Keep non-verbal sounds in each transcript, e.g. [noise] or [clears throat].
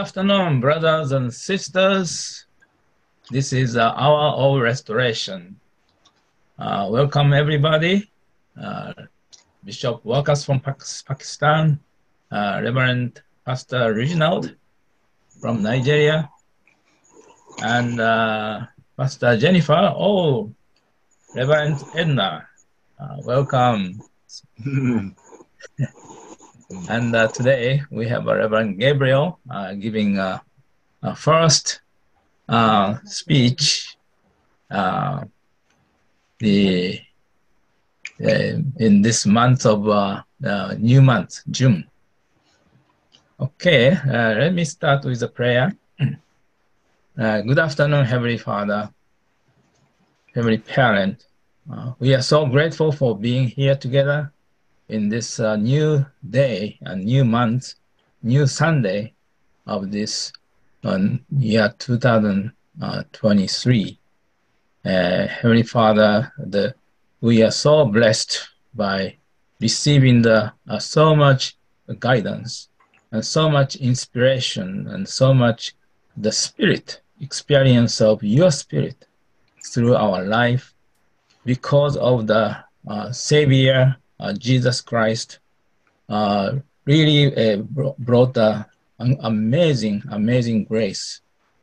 afternoon, brothers and sisters. This is uh, Hour of Restoration. Uh, welcome, everybody. Uh, Bishop Workers from Pakistan, uh, Reverend Pastor Reginald from Nigeria, and uh, Pastor Jennifer. Oh, Reverend Edna. Uh, welcome. [laughs] And uh, today we have uh, Reverend Gabriel uh, giving a first uh, speech. Uh, the uh, in this month of new month, June. Okay, let me start with a prayer. good afternoon, Heavenly Father, Heavenly Parent. we are so grateful for being here together in this uh, new day and new month, new Sunday of this uh, year 2023. Uh, Heavenly Father, the, we are so blessed by receiving the, uh, so much guidance and so much inspiration and so much the spirit experience of your spirit through our life because of the uh, Savior Jesus Christ uh, really uh, brought an amazing, amazing grace,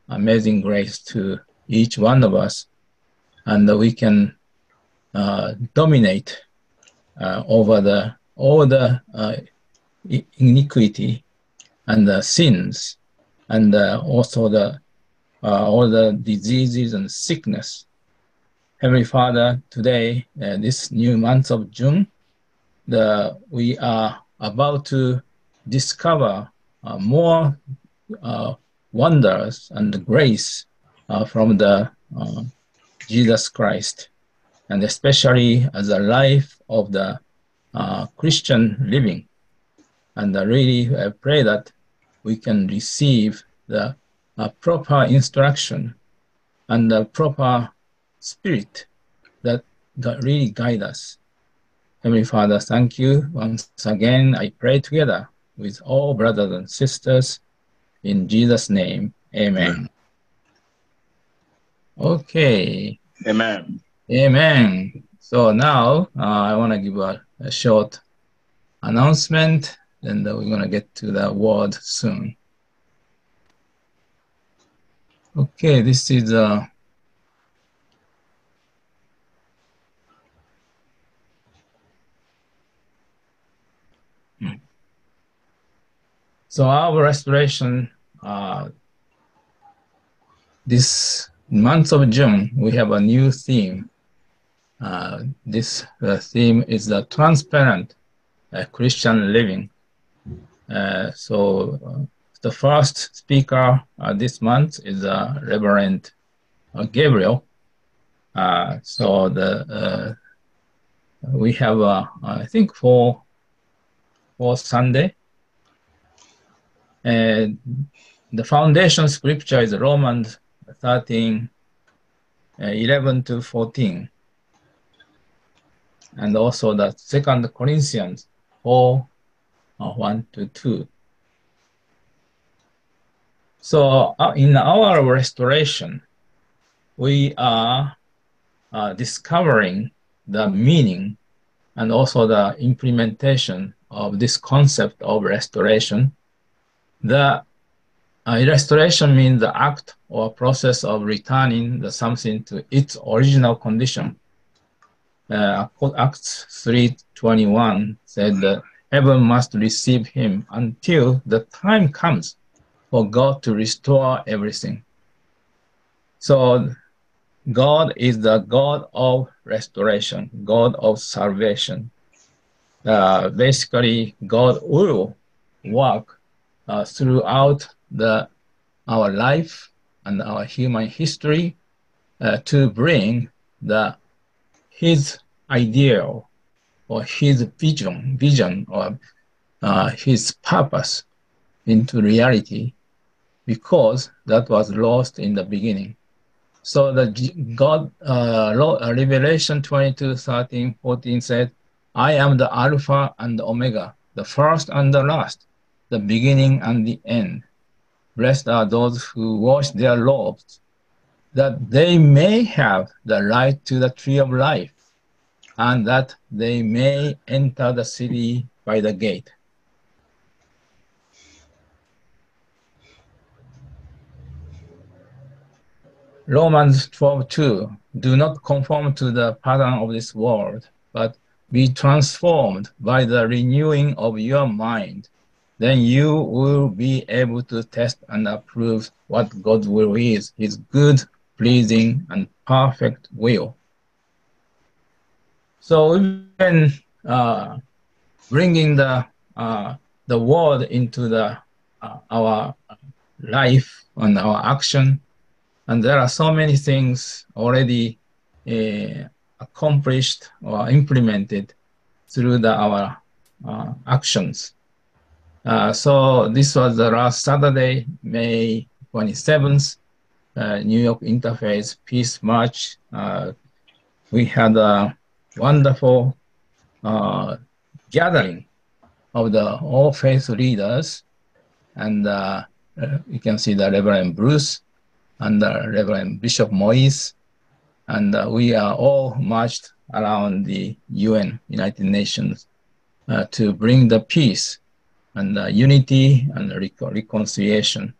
amazing grace to each one of us, and we can dominate over the all the iniquity and the sins, and also the all the diseases and sickness. Heavenly Father, today, uh, this new month of June, the, we are about to discover uh, more uh, wonders and grace uh, from the uh, Jesus Christ, and especially as a life of the uh, Christian living. And I really I pray that we can receive the uh, proper instruction and the proper spirit that really guide us Heavenly Father, thank you once again. I pray together with all brothers and sisters in Jesus' name. Amen. Okay. Amen. Amen. So now uh, I want to give a, a, short announcement, and we're going to get to the word soon. Okay, this is uh, So Hour restoration, uh, this month of June, we have a new theme. Uh, this uh, theme is the transparent uh, Christian living. Uh, so uh, the first speaker this month is Reverend Gabriel. so the we have I think for for Sunday the foundation scripture is Romans 13, uh, 11 to 14. And also the second Corinthians 4, uh, 1 to 2. So uh, in our restoration, we are uh, discovering the meaning and also the implementation of this concept of restoration the uh, restoration means the act or process of returning the something to its original condition. Uh, Acts 3.21 said that heaven must receive him until the time comes for God to restore everything. So God is the God of restoration, God of salvation. Uh, basically, God will work uh, throughout the our life and our human history uh, to bring the his ideal or his vision vision or uh, his purpose into reality because that was lost in the beginning. So the god uh, uh revelation 22 13 14 said i am the alpha and the omega the first and the last the beginning and the end. blessed are those who wash their robes, that they may have the right to the tree of life, and that they may enter the city by the gate. Romans 12:2 Do not conform to the pattern of this world, but be transformed by the renewing of your mind. Then you will be able to test and approve what God's will is, his good, pleasing, and perfect will. So we've uh, bringing the uh, the word into the uh, our life and our action and there are so many things already uh, accomplished or implemented through the, our uh, actions. Uh, so this was the last Saturday, May 27th, uh, New York Interfaith Peace March. Uh, we had a wonderful uh, gathering of the all faith leaders, and you can see the Reverend Bruce and the Reverend Bishop Moise, and uh, we are all marched around the UN, United Nations, uh, to bring the peace and uh, unity and reconciliation.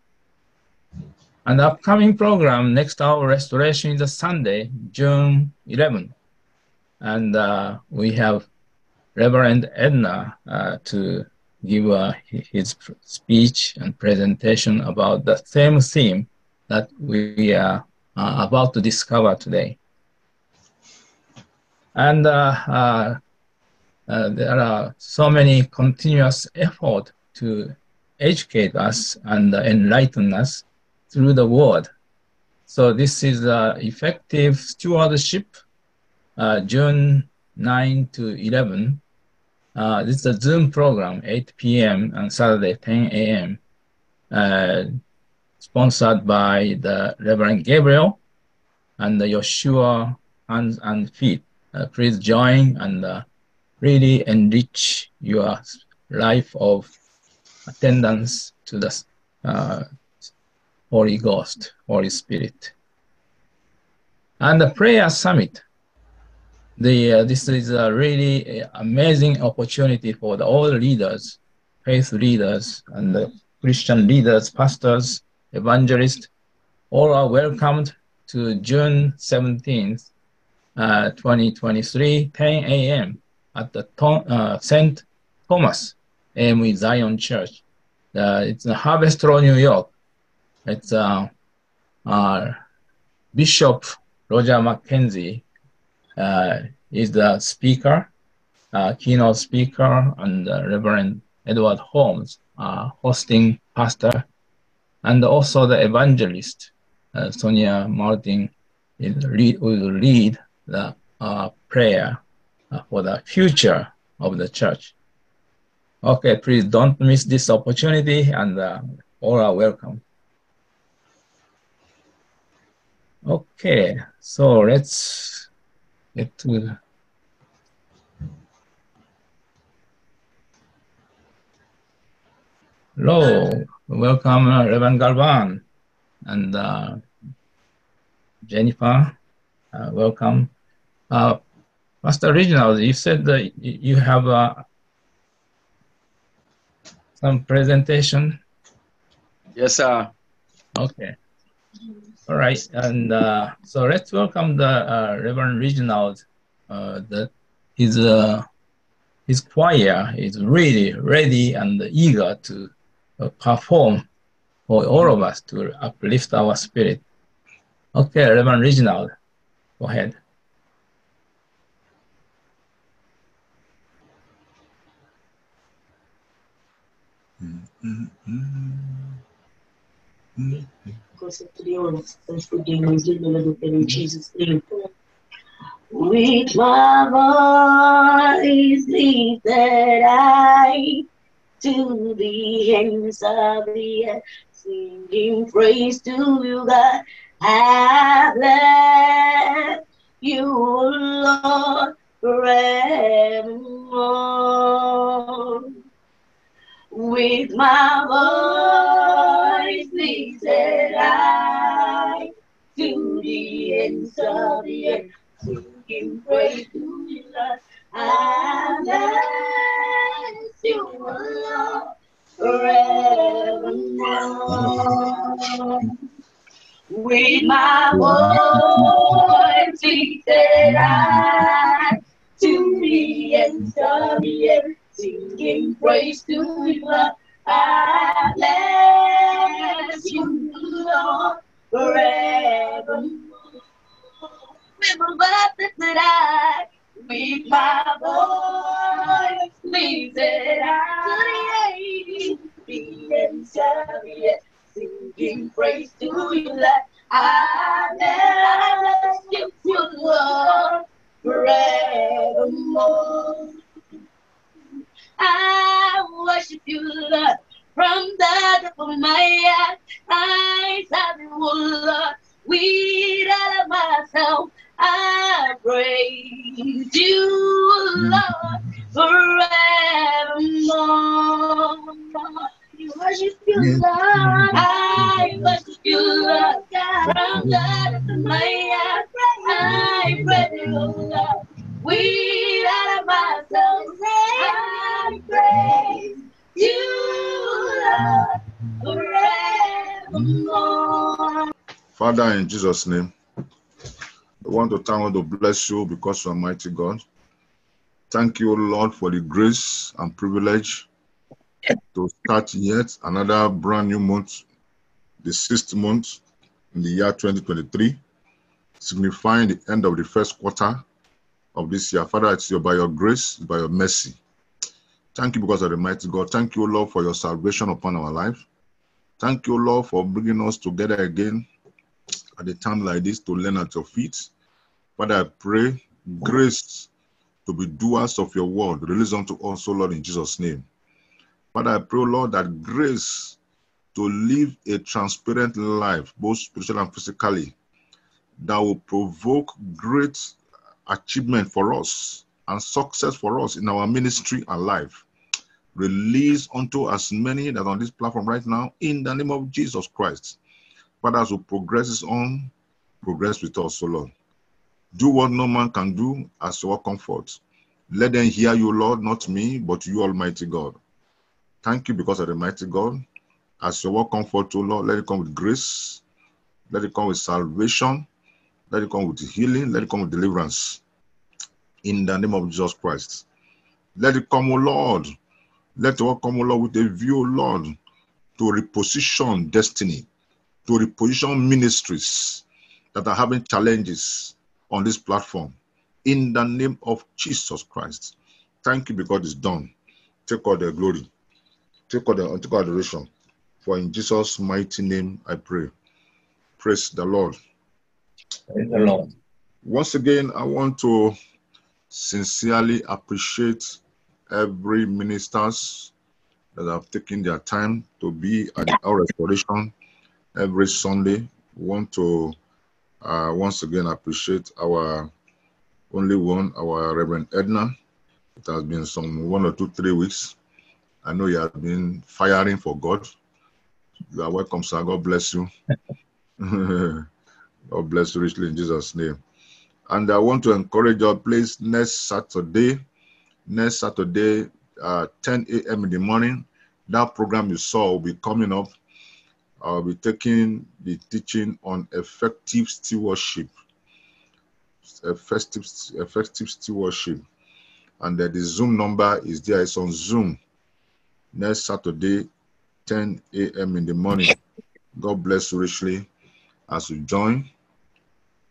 And the upcoming program, Next Hour Restoration, is a Sunday, June 11. And uh, we have Reverend Edna uh, to give uh, his speech and presentation about the same theme that we are uh, about to discover today. And uh, uh, uh, there are so many continuous effort to educate us and enlighten us through the word. So this is uh, effective stewardship, uh, June 9 to 11. Uh, this is a Zoom program, 8 p.m. and Saturday, 10 a.m sponsored by the Reverend Gabriel and Yeshua Hands and Feet. Uh, please join and uh, really enrich your life of attendance to the uh, Holy Ghost, Holy Spirit. And the prayer summit. The, uh, this is a really amazing opportunity for the, all leaders, faith leaders, and the Christian leaders, pastors, evangelists, all are welcomed to June 17th, uh, 2023, 10 a.m. at the uh, St. Thomas AME Zion Church. Uh, it's in Haverstraw, New York. It's uh, Bishop Roger McKenzie uh, is the speaker, uh, keynote speaker, and Reverend Edward Holmes, hosting pastor and also the evangelist, uh, Sonia Martin, lead, will lead the prayer for the future of the church. Okay, please don't miss this opportunity and uh, all are welcome. Okay, so let's get to Hello, welcome uh, Reverend Galvan and uh, Jennifer. Uh, welcome. Uh, Pastor Reginald, you said that you have uh, some presentation. Yes, sir. Okay. All right, and uh, so let's welcome the uh, Reverend Reginald. Uh, that his uh, his choir is really ready and eager to perform for all of us to uplift our spirit. Okay, Reverend Reginald, go ahead. Because of the forgiveness, in Jesus' name. With my voice, that I to the ends of the earth, singing praise to you, God. I bless you, Lord, forevermore. With my voice pleased I to the ends of the earth, singing praise to you, Lord. I bless you, Lord, forevermore. With my voice, pleased I to the ends of the earth, singing praise to Lord. I bless you, Lord, forevermore. My that I, with my voice, please that I, the ends of the singing praise to you, Lord. I bless you, Lord, forevermore. I worship you, Lord, from the top of my heart. I you, Lord, with all of myself. I praise you, Lord, forevermore. I worship you, Lord. I worship you, Lord, from the top of my heart. I praise you, Lord. We out of myself, I praise you, Lord, forevermore. Father, in Jesus' name, I want to thank you to bless you because you are mighty God. Thank you, Lord, for the grace and privilege to start yet another brand new month, the sixth month in the year 2023, signifying the end of the first quarter of this year. Father, it's your, by your grace, by your mercy. Thank you because of the mighty God. Thank you, Lord, for your salvation upon our life. Thank you, Lord, for bringing us together again at a time like this to learn at your feet. Father, I pray grace to be doers of your word. Release unto us, O Lord, in Jesus' name. Father, I pray, Lord, that grace to live a transparent life, both spiritually and physically, that will provoke great achievement for us and success for us in our ministry and life. Release unto as many that are on this platform right now in the name of Jesus Christ. Father, as we progress on, progress with us, O Lord. Do what no man can do as your comfort. Let them hear you, Lord, not me, but you, Almighty God. Thank you because of the mighty God. As your comfort, O Lord, let it come with grace. Let it come with salvation. Let it come with healing. Let it come with deliverance. In the name of Jesus Christ. Let it come, O Lord. Let it all come, O Lord, with a view, O Lord, to reposition destiny, to reposition ministries that are having challenges on this platform. In the name of Jesus Christ. Thank you because it's done. Take all the glory. Take all the take all adoration. For in Jesus' mighty name I pray. Praise the Lord. The Lord. Once again, I want to sincerely appreciate every ministers that have taken their time to be at Hour restoration every Sunday. We want to uh, once again appreciate our only one, our Reverend Edna. It has been some one or two, three weeks. I know you have been firing for God. You are welcome, sir. God bless you. [laughs] God bless richly in Jesus' name. And I want to encourage you, please, next Saturday, next Saturday, uh, 10 a.m. in the morning, that program you saw will be coming up. I'll be taking the teaching on effective stewardship. Effective, effective stewardship. And the Zoom number is there. It's on Zoom. Next Saturday, 10 a.m. in the morning. God bless you richly as you join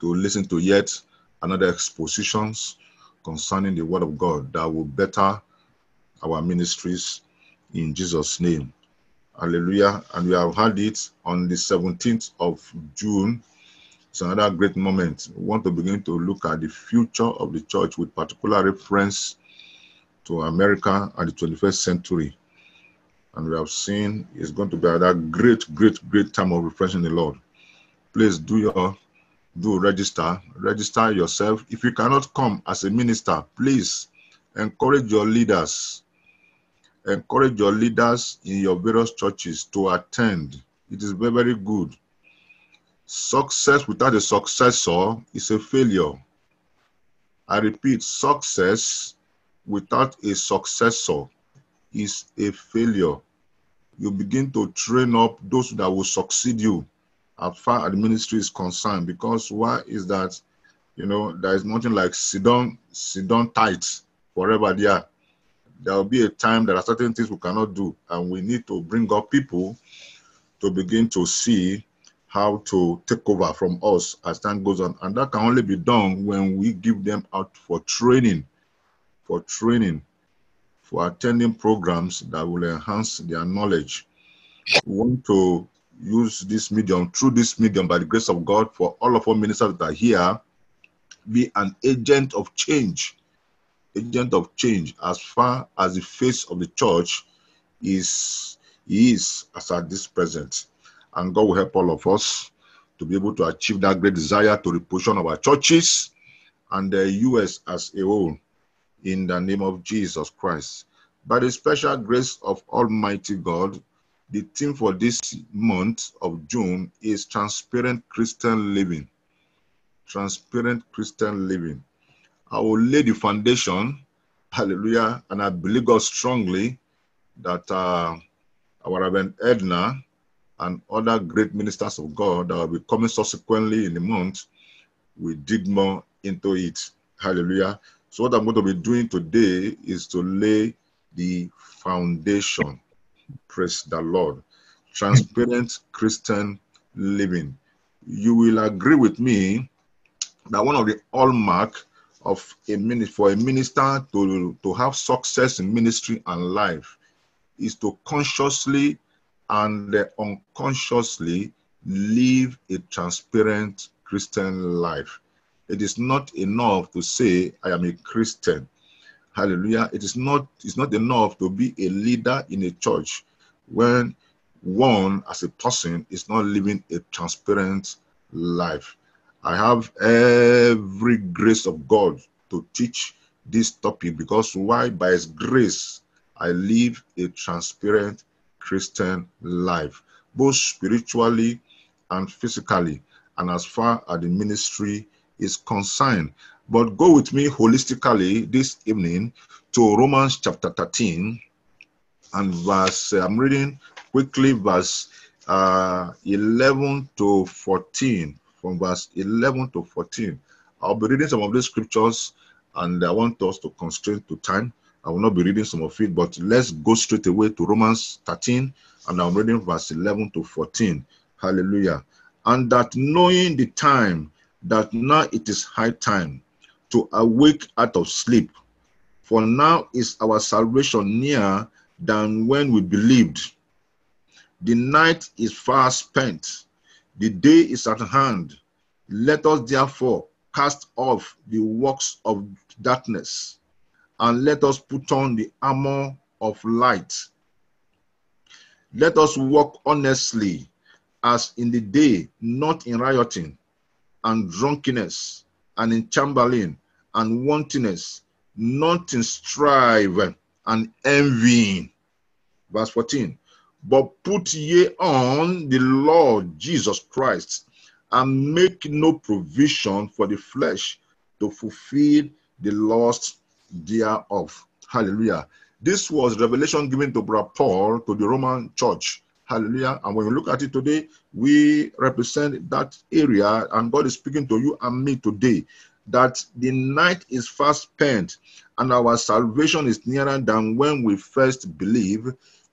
to listen to yet another expositions concerning the word of God that will better our ministries in Jesus' name. Hallelujah. And we have had it on the 17th of June. It's another great moment. We want to begin to look at the future of the church with particular reference to America and the 21st century. And we have seen it's going to be another great, great, great time of refreshing the Lord. Please do your do register, register yourself. If you cannot come as a minister, please encourage your leaders, encourage your leaders in your various churches to attend It is very, very good. Success without a successor is a failure. I repeat, success without a successor is a failure. You begin to train up those that will succeed you as far as the ministry is concerned. Because why is that? You know, there is nothing like sit down tight forever there. There will be a time there are certain things we cannot do, and we need to bring up people to begin to see how to take over from us as time goes on. And that can only be done when we give them out for training, for training, for attending programs that will enhance their knowledge. We want to use this medium, through this medium, by the grace of God, for all of our ministers that are here, be an agent of change, agent of change as far as the face of the church is, is as at this present. And God will help all of us to be able to achieve that great desire to reposition our churches and the U.S. as a whole in the name of Jesus Christ. By the special grace of Almighty God, the theme for this month of June is transparent Christian living. Transparent Christian living. I will lay the foundation, hallelujah, and I believe God strongly that uh, our Reverend Edna and other great ministers of God that will be coming subsequently in the month will dig more into it. Hallelujah. So, what I'm going to be doing today is to lay the foundation. Praise the Lord. Transparent Christian living. You will agree with me that one of the hallmark of a minister for a minister to, to have success in ministry and life is to consciously and unconsciously live a transparent Christian life. It is not enough to say, I am a Christian. Hallelujah. It is not, it's not enough to be a leader in a church when one as a person is not living a transparent life. I have every grace of God to teach this topic because why? By His grace, I live a transparent Christian life, both spiritually and physically, and as far as the ministry is concerned. But go with me holistically this evening to Romans chapter 13 and verse, I'm reading quickly verse uh, 11 to 14. From verse 11 to 14. I'll be reading some of these scriptures and I want us to constrain to time. I will not be reading some of it, but let's go straight away to Romans 13 and I'm reading verse 11 to 14. Hallelujah. And that knowing the time, that now it is high time to awake out of sleep. For now is our salvation nearer than when we believed. The night is far spent, the day is at hand. Let us therefore cast off the works of darkness and let us put on the armor of light. Let us walk honestly as in the day, not in rioting and drunkenness and in chambering and wantonness, not in strife and envying. Verse 14. But put ye on the Lord Jesus Christ and make no provision for the flesh to fulfill the lust thereof. Hallelujah. This was revelation given to Brother Paul to the Roman church. Hallelujah. And when you look at it today, we represent that area, and God is speaking to you and me today that the night is fast spent and our salvation is nearer than when we first believe,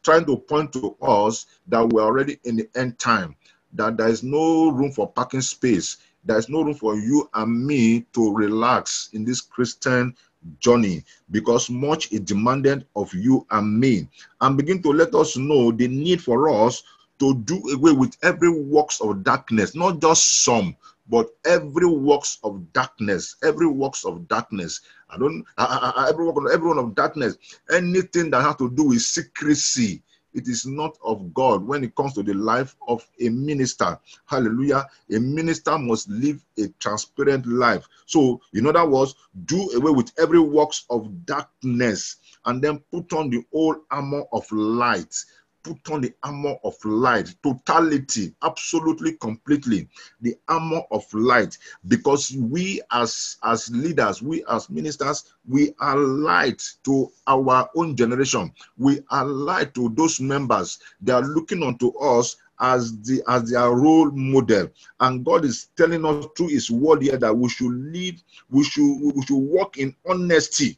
trying to point to us that we're already in the end time, that there is no room for parking space, there is no room for you and me to relax in this Christian journey because much is demanded of you and me. And begin to let us know the need for us to do away with every works of darkness not just some but every works of darkness every works of darkness. I don't I, I, every work everyone of darkness. Anything that has to do with secrecy it is not of God when it comes to the life of a minister. Hallelujah. A minister must live a transparent life. So, in other words, do away with every works of darkness and then put on the whole armor of light. Put on the armor of light, totality, absolutely, completely, the armor of light, because we as as leaders, we as ministers, we are light to our own generation. We are light to those members. They are looking unto us as the as their role model and god is telling us through his word here that we should live we should we should walk in honesty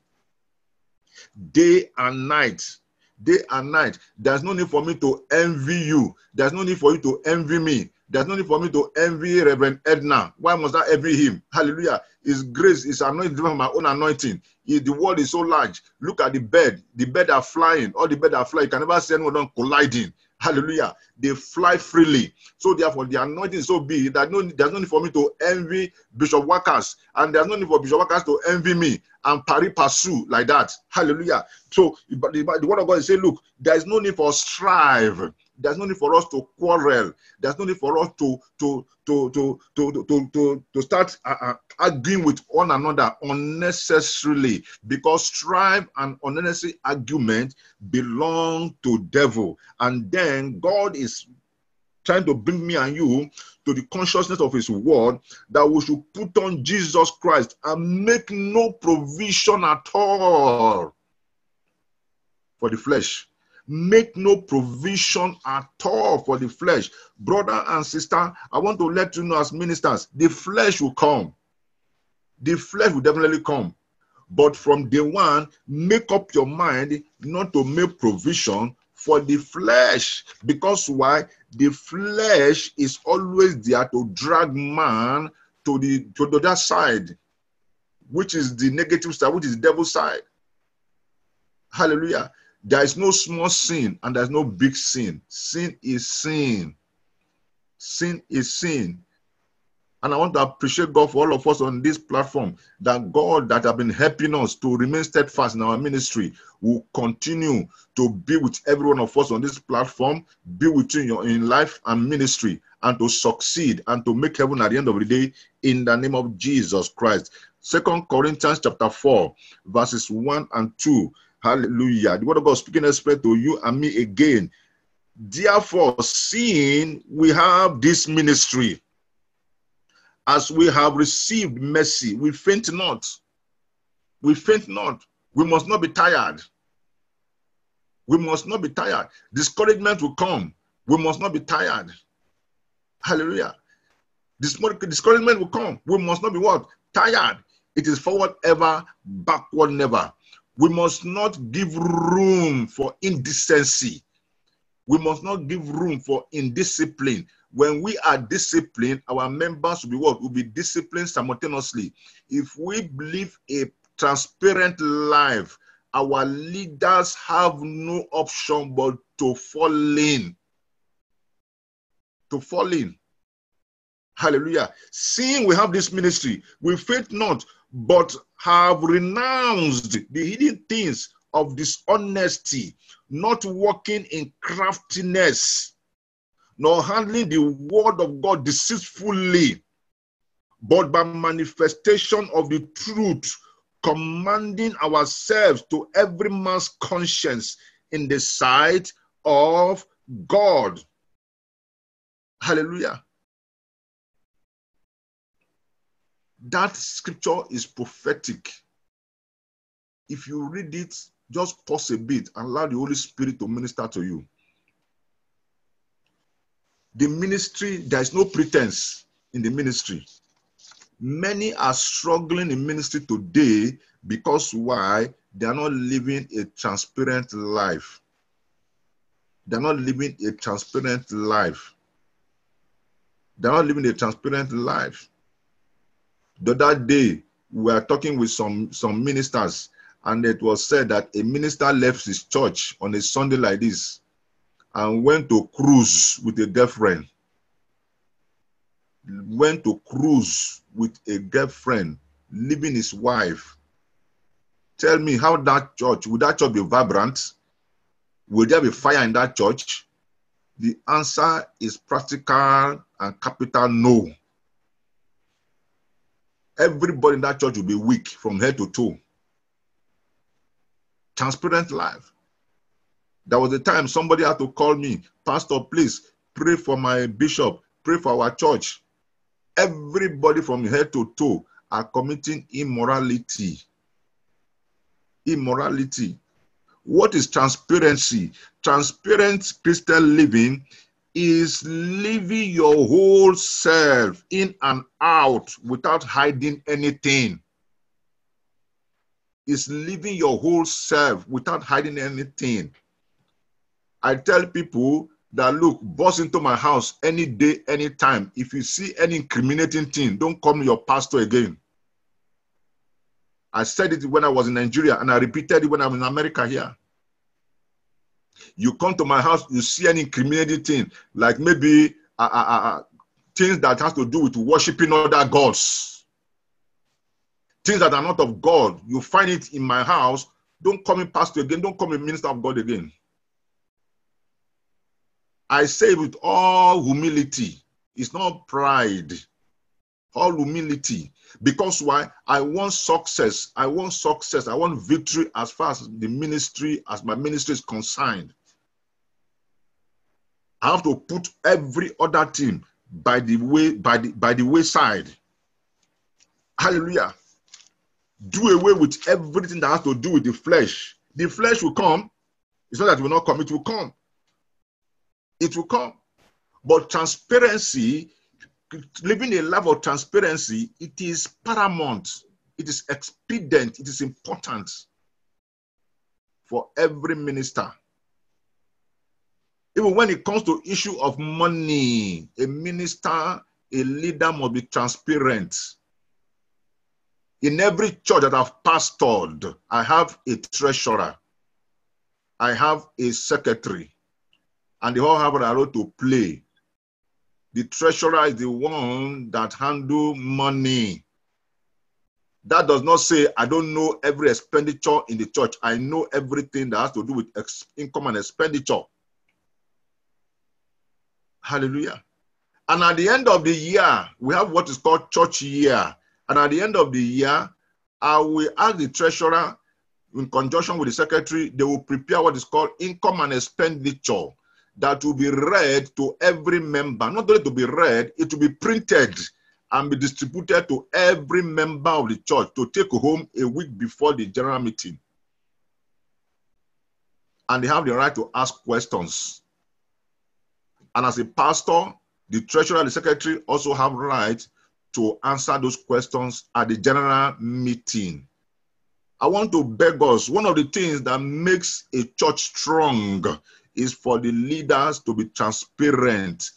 day and night day and night. There's no need for me to envy you. There's no need for you to envy me. There's no need for me to envy reverend edna. Why must i envy him? Hallelujah. His grace is anointed my own anointing. He- the world is so large. Look at the bed. The bed are flying. All the bed are flying. You can never see anyone colliding Hallelujah. They fly freely. So therefore, the anointing is so big that no, there's no need for me to envy Bishop Workers, and there's no need for Bishop Workers to envy me and pari pursue like that. Hallelujah. So the, the word of God is saying, look, there is no need for strive. There's no need for us to quarrel. There's no need for us to to to to to to to, to, start uh, uh, arguing with one another unnecessarily because strife and unnecessary argument belong to devil and then god is trying to bring me and you to the consciousness of his word that we should put on jesus christ and make no provision at all for the flesh make no provision at all for the flesh brother and sister i want to let you know as ministers the flesh will come the flesh will definitely come but from day one, make up your mind not to make provision for the flesh. Because why? The flesh is always there to drag man to the to the other side, which is the negative side, which is the devil's side. Hallelujah. There is no small sin and there's no big sin. Sin is sin. Sin is sin. And I want to appreciate God for all of us on this platform that God that have been helping us to remain steadfast in our ministry will continue to be with every one of us on this platform, be with you in, life and ministry, and to succeed and to make heaven at the end of the day in the name of Jesus Christ. Second Corinthians chapter 4, verses 1 and 2. Hallelujah. The word of God speaking express to you and me again. Therefore, seeing we have this ministry, as we have received mercy, we faint not. We faint not. We must not be tired. We must not be tired. Discouragement will come. We must not be tired. Hallelujah. Discouragement will come. We must not be what? Tired. It is forward ever, backward never. We must not give room for indecency. We must not give room for indiscipline when we are disciplined, our members will be what? Will be disciplined simultaneously. If we live a transparent life, our leaders have no option but to fall in. To fall in. Hallelujah. Seeing we have this ministry, we faint not, but have renounced the hidden things of dishonesty, not walking in craftiness nor handling the word of God deceitfully, but by manifestation of the truth, commanding ourselves to every man's conscience in the sight of God. Hallelujah. That scripture is prophetic. If you read it, just pause a bit and allow the Holy Spirit to minister to you the ministry, there is no pretense in the ministry. Many are struggling in ministry today because why? They are not living a transparent life. They're not living a transparent life. They're not living a transparent life. The other day, we were talking with some, some ministers, and it was said that a minister left his church on a Sunday like this and went to cruise with a girlfriend. Went to cruise with a girlfriend, leaving his wife. Tell me how that church, would that church be vibrant? Will there be fire in that church? The answer is practical and capital no. Everybody in that church will be weak from head to toe. Transparent life. There was a time somebody had to call me, Pastor, please pray for my bishop, pray for our church. Everybody from head to toe are committing immorality. Immorality. What is transparency? Transparent Christian living is living your whole self in and out without hiding anything. Is living your whole self without hiding anything. I tell people that look, bust into my house any day, anytime. If you see any incriminating thing, don't call me your pastor again. I said it when I was in Nigeria and I repeated it when I'm in America here. You come to my house, you see any incriminating thing, like maybe uh, uh, uh, things that has to do with worshiping other gods, things that are not of God. You find it in my house. Don't call me pastor again. Don't call me minister of God again. I say with all humility. It's not pride. All humility. Because why? I want success. I want success. I want victory as far as the ministry, as my ministry is concerned. I have to put every other thing by the way, by the by the wayside. Hallelujah. Do away with everything that has to do with the flesh. The flesh will come. It's not that it will not come, it will come. It will come. But transparency living a life of transparency, it is paramount, it is expedient, it is important for every minister. Even when it comes to issue of money, a minister, a leader must be transparent. In every church that I've pastored, I have a treasurer, I have a secretary, and they all have a role to play the treasurer is the one that handle money. That does not say I don't know every expenditure in the church. I know everything that has to do with income and expenditure. Hallelujah. And at the end of the year, we have what is called church year. And at the end of the year, I will ask the treasurer, in conjunction with the secretary, they will prepare what is called income and expenditure that will be read to every member. Not only to be read, it will be printed and be distributed to every member of the church to take home a week before the general meeting. And they have the right to ask questions. And as a pastor, the treasurer and the secretary also have right to answer those questions at the general meeting. I want to beg us, one of the things that makes a church strong is for the leaders to be transparent,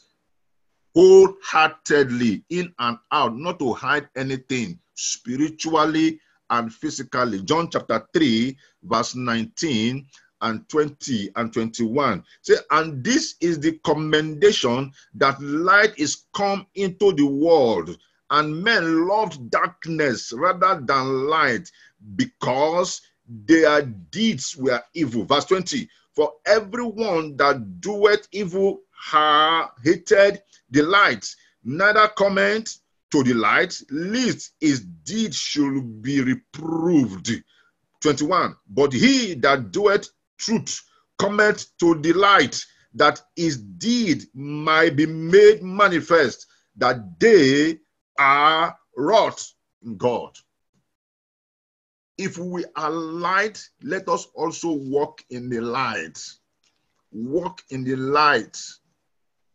wholeheartedly, in and out, not to hide anything spiritually and physically. John chapter 3, verse 19 and 20 and 21. Say, and this is the commendation that light is come into the world, and men loved darkness rather than light because their deeds were evil. Verse 20 for everyone that doeth evil ha hated the light, neither comment to the light, lest his deed should be reproved. 21. But he that doeth truth cometh to the light, that his deed might be made manifest, that they are wrought in God. If we are light, let us also walk in the light. Walk in the light.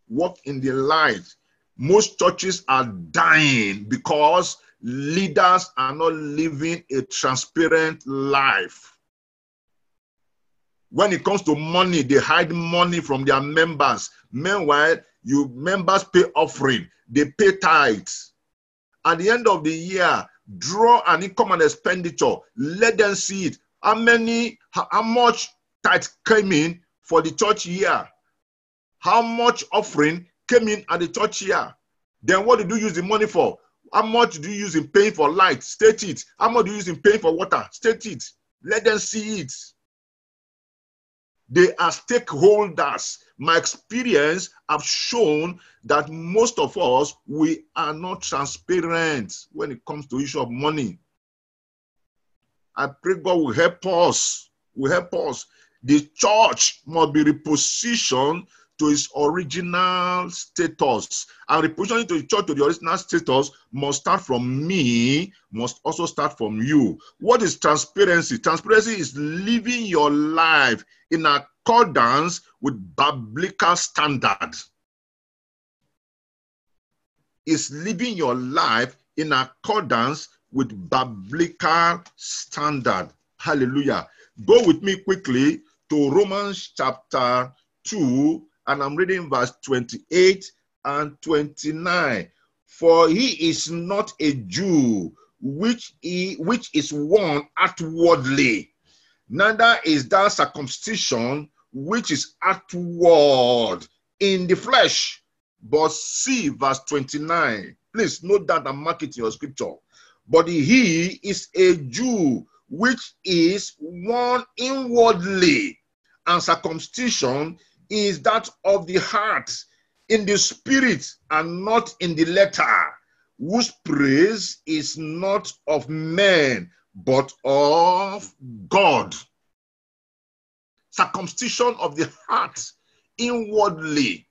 Walk in the light. Most churches are dying because leaders are not living a transparent life. When it comes to money, they hide money from their members. Meanwhile, you members pay offering, they pay tithes. At the end of the year, draw an income and expenditure. Let them see it. How many, how much tithe came in for the church year? How much offering came in at the church year? Then what did you use the money for? How much do you use in paying for light? State it. How much do you use in paying for water? State it. Let them see it. They are stakeholders. My experience have shown that most of us, we are not transparent when it comes to issue of money. I pray God will help us, will help us. the church must be repositioned to its original status. And repositioning to the church to the original status must start from me, must also start from you. What is transparency? Transparency is living your life in accordance with biblical standards. Is living your life in accordance with biblical standard. Hallelujah. Go with me quickly to Romans chapter 2 and I'm reading verse 28 and 29. For he is not a Jew, which he, which is one outwardly, neither is that circumcision which is outward in the flesh. But see verse 29. Please note that and mark it in your scripture. But he is a Jew, which is one inwardly, and circumcision is that of the heart, in the spirit, and not in the letter, whose praise is not of men, but of God. Circumcision of the heart inwardly,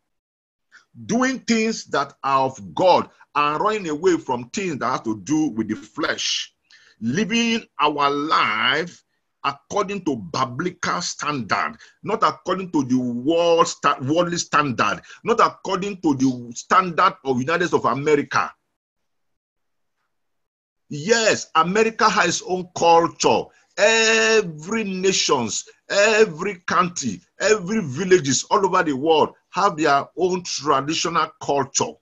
doing things that are of God and running away from things that have to do with the flesh, living our life according to biblical standard, not according to the world sta- worldly standard, not according to the standard of United States of America. Yes, America has its own culture. Every nations, every country, every villages all over the world have their own traditional culture.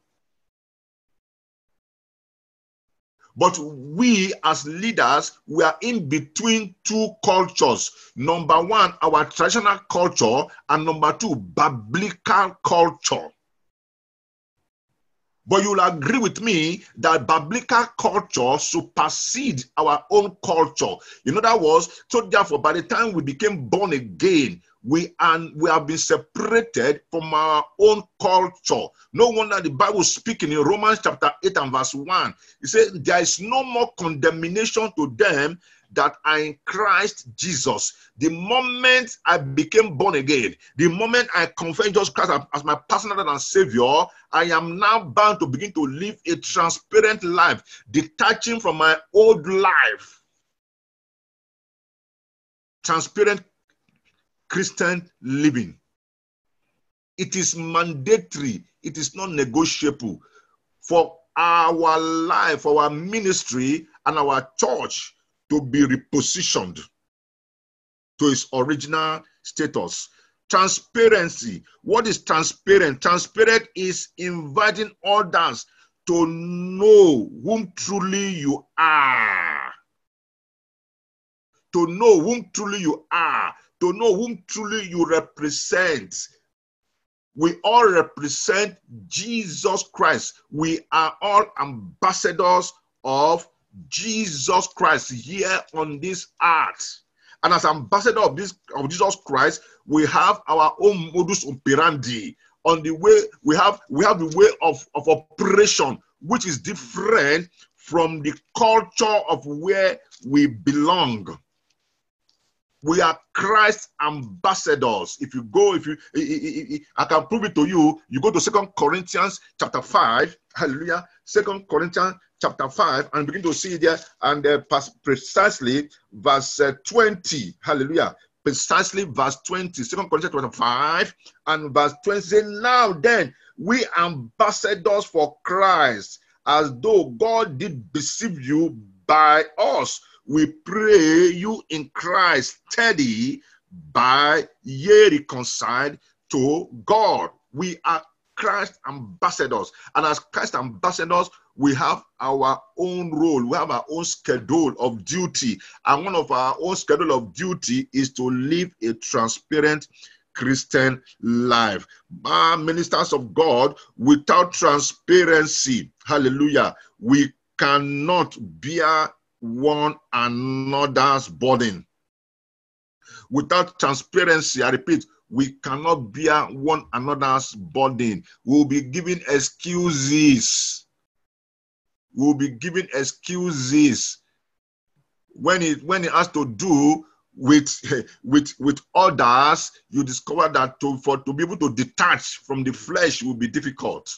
But we as leaders, we are in between two cultures. Number one, our traditional culture, and number two, biblical culture. But you'll agree with me that biblical culture supersedes our own culture. In other words, so therefore, by the time we became born again, we and we have been separated from our own culture. No wonder the Bible speaking in Romans chapter 8 and verse 1. It says, There is no more condemnation to them that are in Christ Jesus. The moment I became born again, the moment I confess Jesus Christ as my personal and Savior, I am now bound to begin to live a transparent life, detaching from my old life. Transparent Christian living. It is mandatory, it is not negotiable for our life, our ministry, and our church to be repositioned to its original status. Transparency. What is transparent? Transparent is inviting others to know whom truly you are. To know whom truly you are. To know whom truly you represent. We all represent Jesus Christ. We are all ambassadors of Jesus Christ here on this earth. And as ambassador of this of Jesus Christ, we have our own modus operandi. On the way, we have we have the way of, of operation, which is different from the culture of where we belong. We are Christ ambassadors. If you go, if you, I can prove it to you. You go to Second Corinthians chapter five. Hallelujah. Second Corinthians chapter 5 and begin to see there and uh, precisely verse uh, 20 hallelujah precisely verse 20 second corinthians chapter 5 and verse 20 say now then we ambassadors for christ as though god did deceive you by us we pray you in christ steady by ye reconciled to god we are Christ ambassadors. And as Christ ambassadors, we have our own role, we have our own schedule of duty. And one of our own schedule of duty is to live a transparent Christian life. Our ministers of God, without transparency, hallelujah, we cannot bear one another's burden. Without transparency, I repeat, we cannot bear one another's burden. We'll be giving excuses. We'll be giving excuses when it when it has to do with [laughs] with with others, you discover that to for to be able to detach from the flesh will be difficult.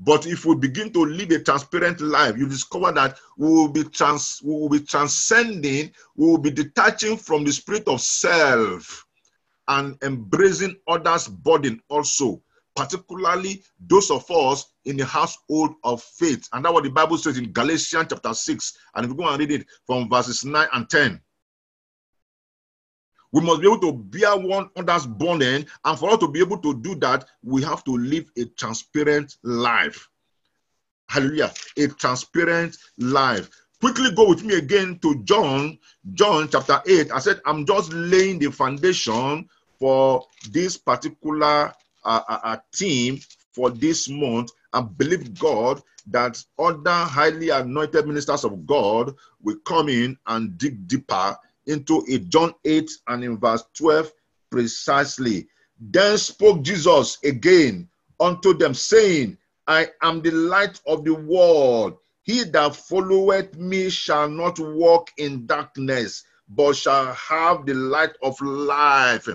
But if we begin to live a transparent life, you discover that we will be trans we will be transcending, we will be detaching from the spirit of self and embracing others' burden also, particularly those of us in the household of faith. And that's what the Bible says in Galatians chapter 6. And if you go and read it from verses 9 and 10. We must be able to bear one another's burden, and for us to be able to do that, we have to live a transparent life. Hallelujah. A transparent life. Quickly go with me again to John, John chapter 8. I said, I'm just laying the foundation for this particular uh, uh, uh, team for this month and believe God that other highly anointed ministers of God will come in and dig deeper into it. John 8 and in verse 12 precisely. Then spoke Jesus again unto them, saying, I am the light of the world. He that followeth me shall not walk in darkness, but shall have the light of life.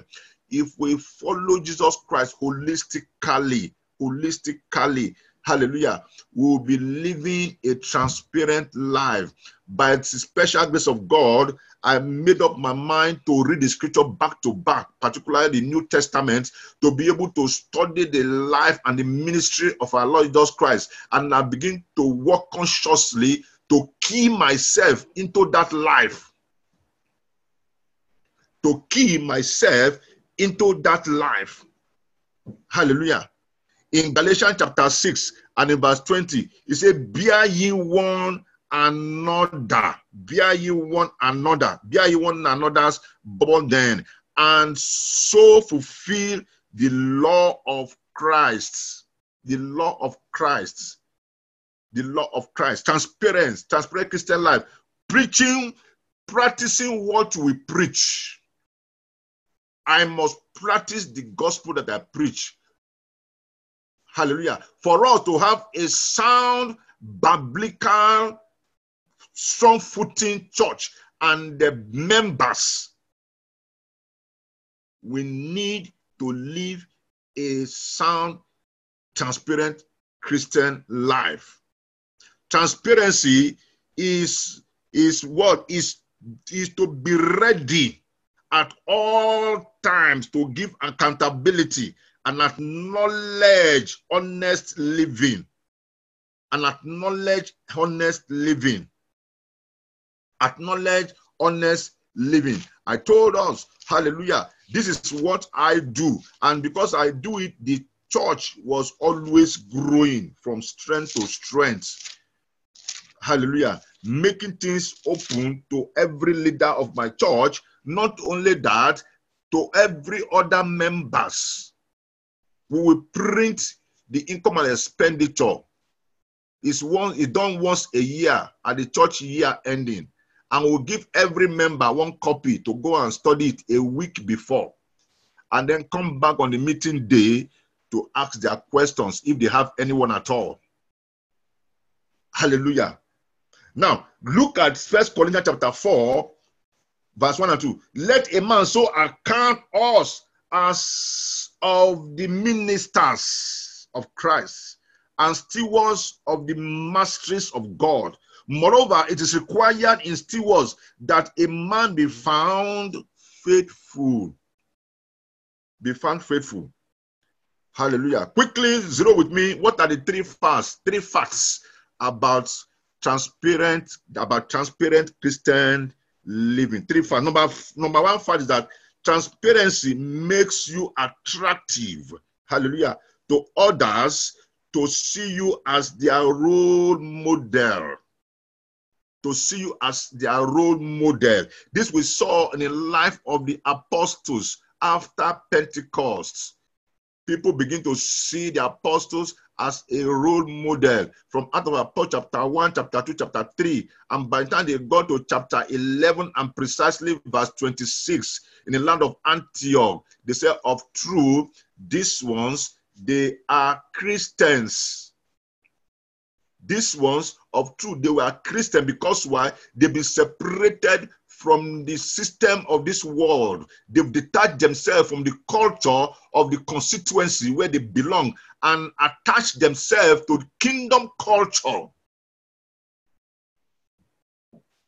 If we follow Jesus Christ holistically, holistically, hallelujah, we will be living a transparent life. By the special grace of God, I made up my mind to read the scripture back to back, particularly the New Testament, to be able to study the life and the ministry of our Lord Jesus Christ. And I begin to work consciously to key myself into that life. To key myself into that life. Hallelujah. In Galatians chapter 6 and in verse 20, he said, Bear ye one another. Bear ye one another. Bear ye one another's burden. And so fulfill the law of Christ. The law of Christ. The law of Christ. Transparent, transparent Christian life. Preaching, practicing what we preach. I must practice the gospel that I preach. Hallelujah. For us to have a sound biblical strong footing church and the members, we need to live a sound, transparent Christian life. Transparency is, is what is, is to be ready at all times to give accountability and acknowledge honest living and acknowledge honest living acknowledge honest living. I told us, hallelujah, this is what I do. And because I do it, the church was always growing from strength to strength. Hallelujah. Making things open to every leader of my church. Not only that, to every other members. We will print the income and expenditure. It's one, done once a year at the church year ending. And we'll give every member one copy to go and study it a week before and then come back on the meeting day to ask their questions if they have anyone at all. Hallelujah. Now look at first corinthians chapter 4 verse 1 and 2 let a man so account us as of the ministers of christ and stewards of the masteries of god Moreover, it is required in stewards that a man be found faithful. Be found faithful. Hallelujah. Quickly, zero with me. What are the three facts? Three facts about transparent, about transparent Christian living. Three facts. Number, number one fact is that transparency makes you attractive. Hallelujah. To others to see you as their role model to see you as their role model. This we saw in the life of the apostles after Pentecost. People begin to see the apostles as a role model from out of Apostles chapter 1, chapter 2, chapter 3. And by the time they got to chapter 11 and precisely verse 26 in the land of Antioch, they say, Of true, these ones, they are Christians these ones of truth, they were Christian because why? They've been separated from the system of this world. They've detached themselves from the culture of the constituency where they belong and attached themselves to the kingdom culture.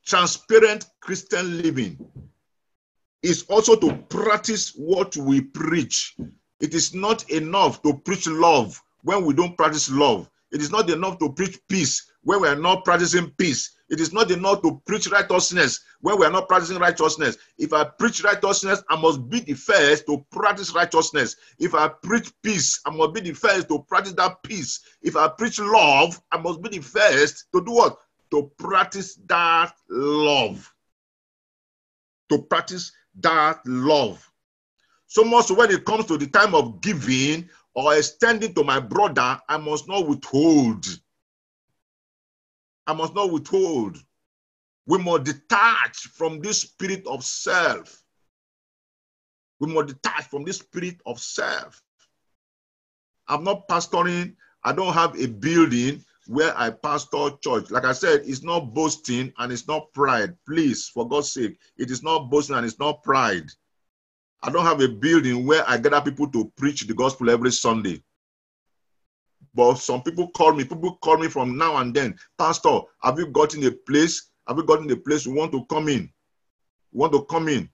Transparent Christian living is also to practice what we preach. It is not enough to preach love when we don't practice love. It is not enough to preach peace when we are not practicing peace. It is not enough to preach righteousness when we are not practicing righteousness. If I preach righteousness, I must be the first to practice righteousness. If I preach peace, I must be the first to practice that peace. If I preach love, I must be the first to do what? To practice that love. To practice that love. So much when it comes to the time of giving or extending to my brother, I must not withhold. I must not withhold. We must detach from this spirit of self. We must detach from this spirit of self. I'm not pastoring, I don't have a building where I pastor church. Like I said, it's not boasting and it's not pride. Please, for God's sake, it is not boasting and it's not pride. I don't have a building where I gather people to preach the gospel every Sunday. But some people call me, people call me from now and then, Pastor, have you gotten a place? Have you gotten a place? We want to come in. We want to come in.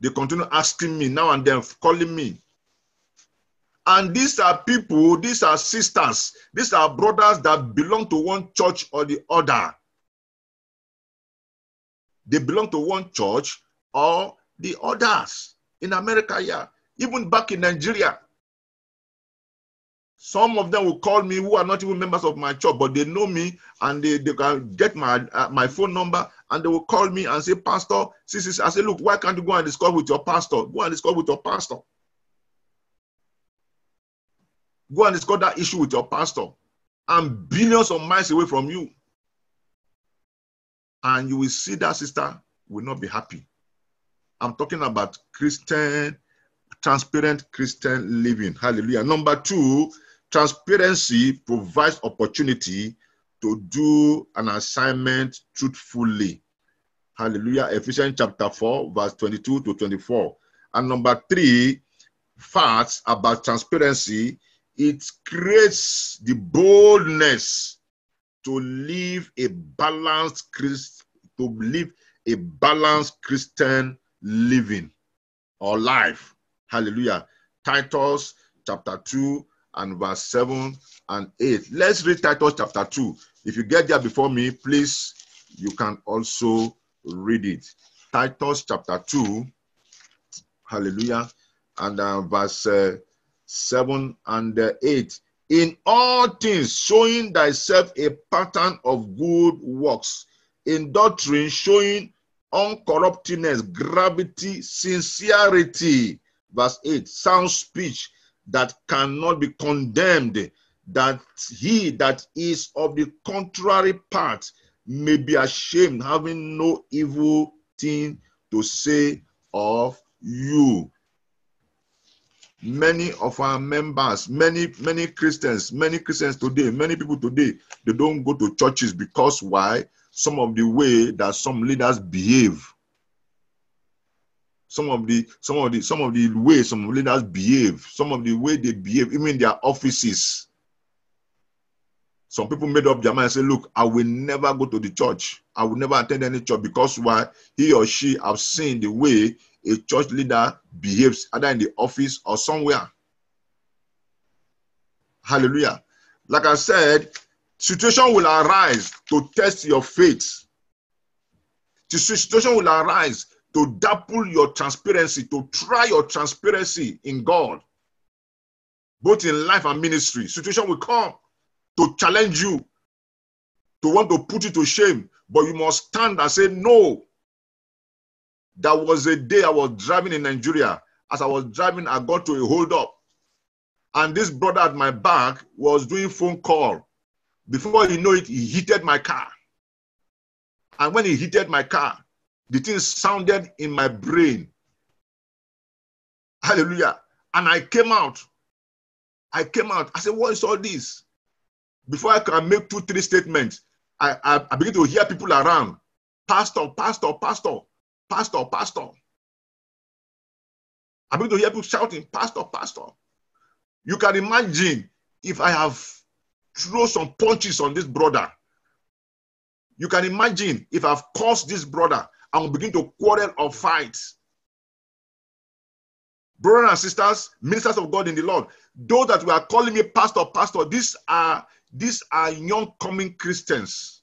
They continue asking me now and then, calling me. And these are people, these are sisters, these are brothers that belong to one church or the other. They belong to one church or the others. In America, yeah. Even back in Nigeria, some of them will call me who are not even members of my church, but they know me and they, they can get my uh, my phone number and they will call me and say, Pastor, sis, I say, look, why can't you go and discuss with your pastor? Go and discuss with your pastor. Go and discuss that issue with your pastor. I'm billions of miles away from you. And you will see that sister will not be happy. I'm talking about Christian, transparent Christian living. Hallelujah. Number two, transparency provides opportunity to do an assignment truthfully. Hallelujah. Ephesians chapter 4, verse 22 to 24. And number three, facts about transparency, it creates the boldness to live a balanced Christ, to live a balanced Christian living or life. Hallelujah. Titus chapter 2 and verse 7 and 8. Let's read Titus chapter 2. If you get there before me, please, you can also read it. Titus chapter 2, hallelujah, and uh, verse uh, 7 and uh, 8. In all things, showing thyself a pattern of good works, in doctrine, showing uncorruptedness, gravity, sincerity. Verse 8, sound speech that cannot be condemned, that he that is of the contrary part may be ashamed, having no evil thing to say of you. Many of our members, many, many Christians, many Christians today, many people today, they don't go to churches because why? Some of the way that some leaders behave some of the some of the some of the way some leaders behave, some of the way they behave, even in their offices. Some people made up their mind and say, Look, I will never go to the church. I will never attend any church because why he or she have seen the way a church leader behaves, either in the office or somewhere. Hallelujah. Like I said, situation will arise to test your faith. The situation will arise to dapple your transparency, to try your transparency in God, both in life and ministry. Situation will come to challenge you, to want to put you to shame, but you must stand and say, No. There was a day I was driving in Nigeria. As I was driving, I got to a hold up. And this brother at my back was doing phone call. Before you know it, he heated my car. And when he heated my car, the thing sounded in my brain. Hallelujah. And I came out. I came out. I said, What is all this? Before I can make two, three statements, I, I, I begin to hear people around. Pastor, pastor, pastor. Pastor, Pastor. I begin to hear people shouting, Pastor, Pastor. You can imagine if I have throw some punches on this brother. You can imagine if I've caused this brother and we begin to quarrel or fight. Brothers and sisters, ministers of God in the Lord, those that we are calling me pastor, pastor, these are these are young coming Christians.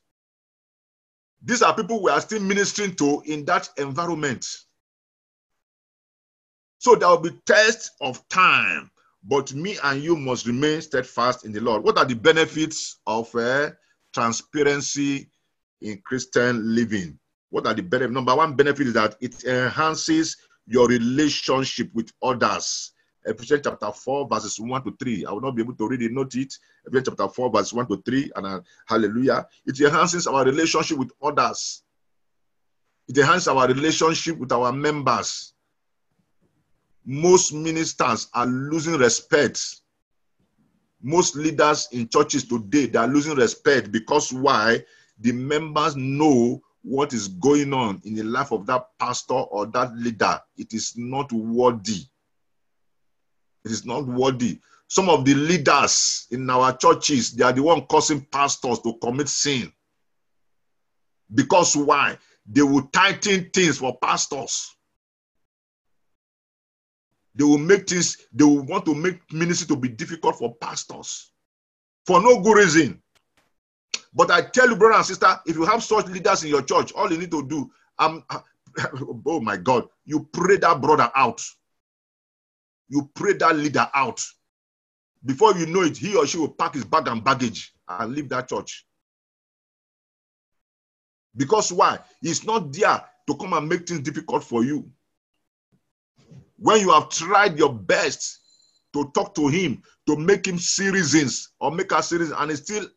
These are people we are still ministering to in that environment. So there will be tests of time, but me and you must remain steadfast in the Lord. What are the benefits of uh, transparency in Christian living? What are the benefits? Number one benefit is that it enhances your relationship with others. Ephesians chapter 4, verses 1 to 3. I will not be able to read it, note it. Ephesians chapter 4, verse 1 to 3, and uh, hallelujah. It enhances our relationship with others. It enhances our relationship with our members. Most ministers are losing respect. Most leaders in churches today, they are losing respect because why? The members know what is going on in the life of that pastor or that leader. It is not worthy. It is not worthy. Some of the leaders in our churches, they are the one causing pastors to commit sin. Because why? They will tighten things for pastors. They will make things, they will want to make ministry to be difficult for pastors for no good reason. But I tell you, brother and sister, if you have such leaders in your church, all you need to do, um, [laughs] oh my God, you pray that brother out. You pray that leader out. Before you know it, he or she will pack his bag and baggage and leave that church. Because why? He's not there to come and make things difficult for you. When you have tried your best to talk to him, to make him see reasons or make a series, and he's still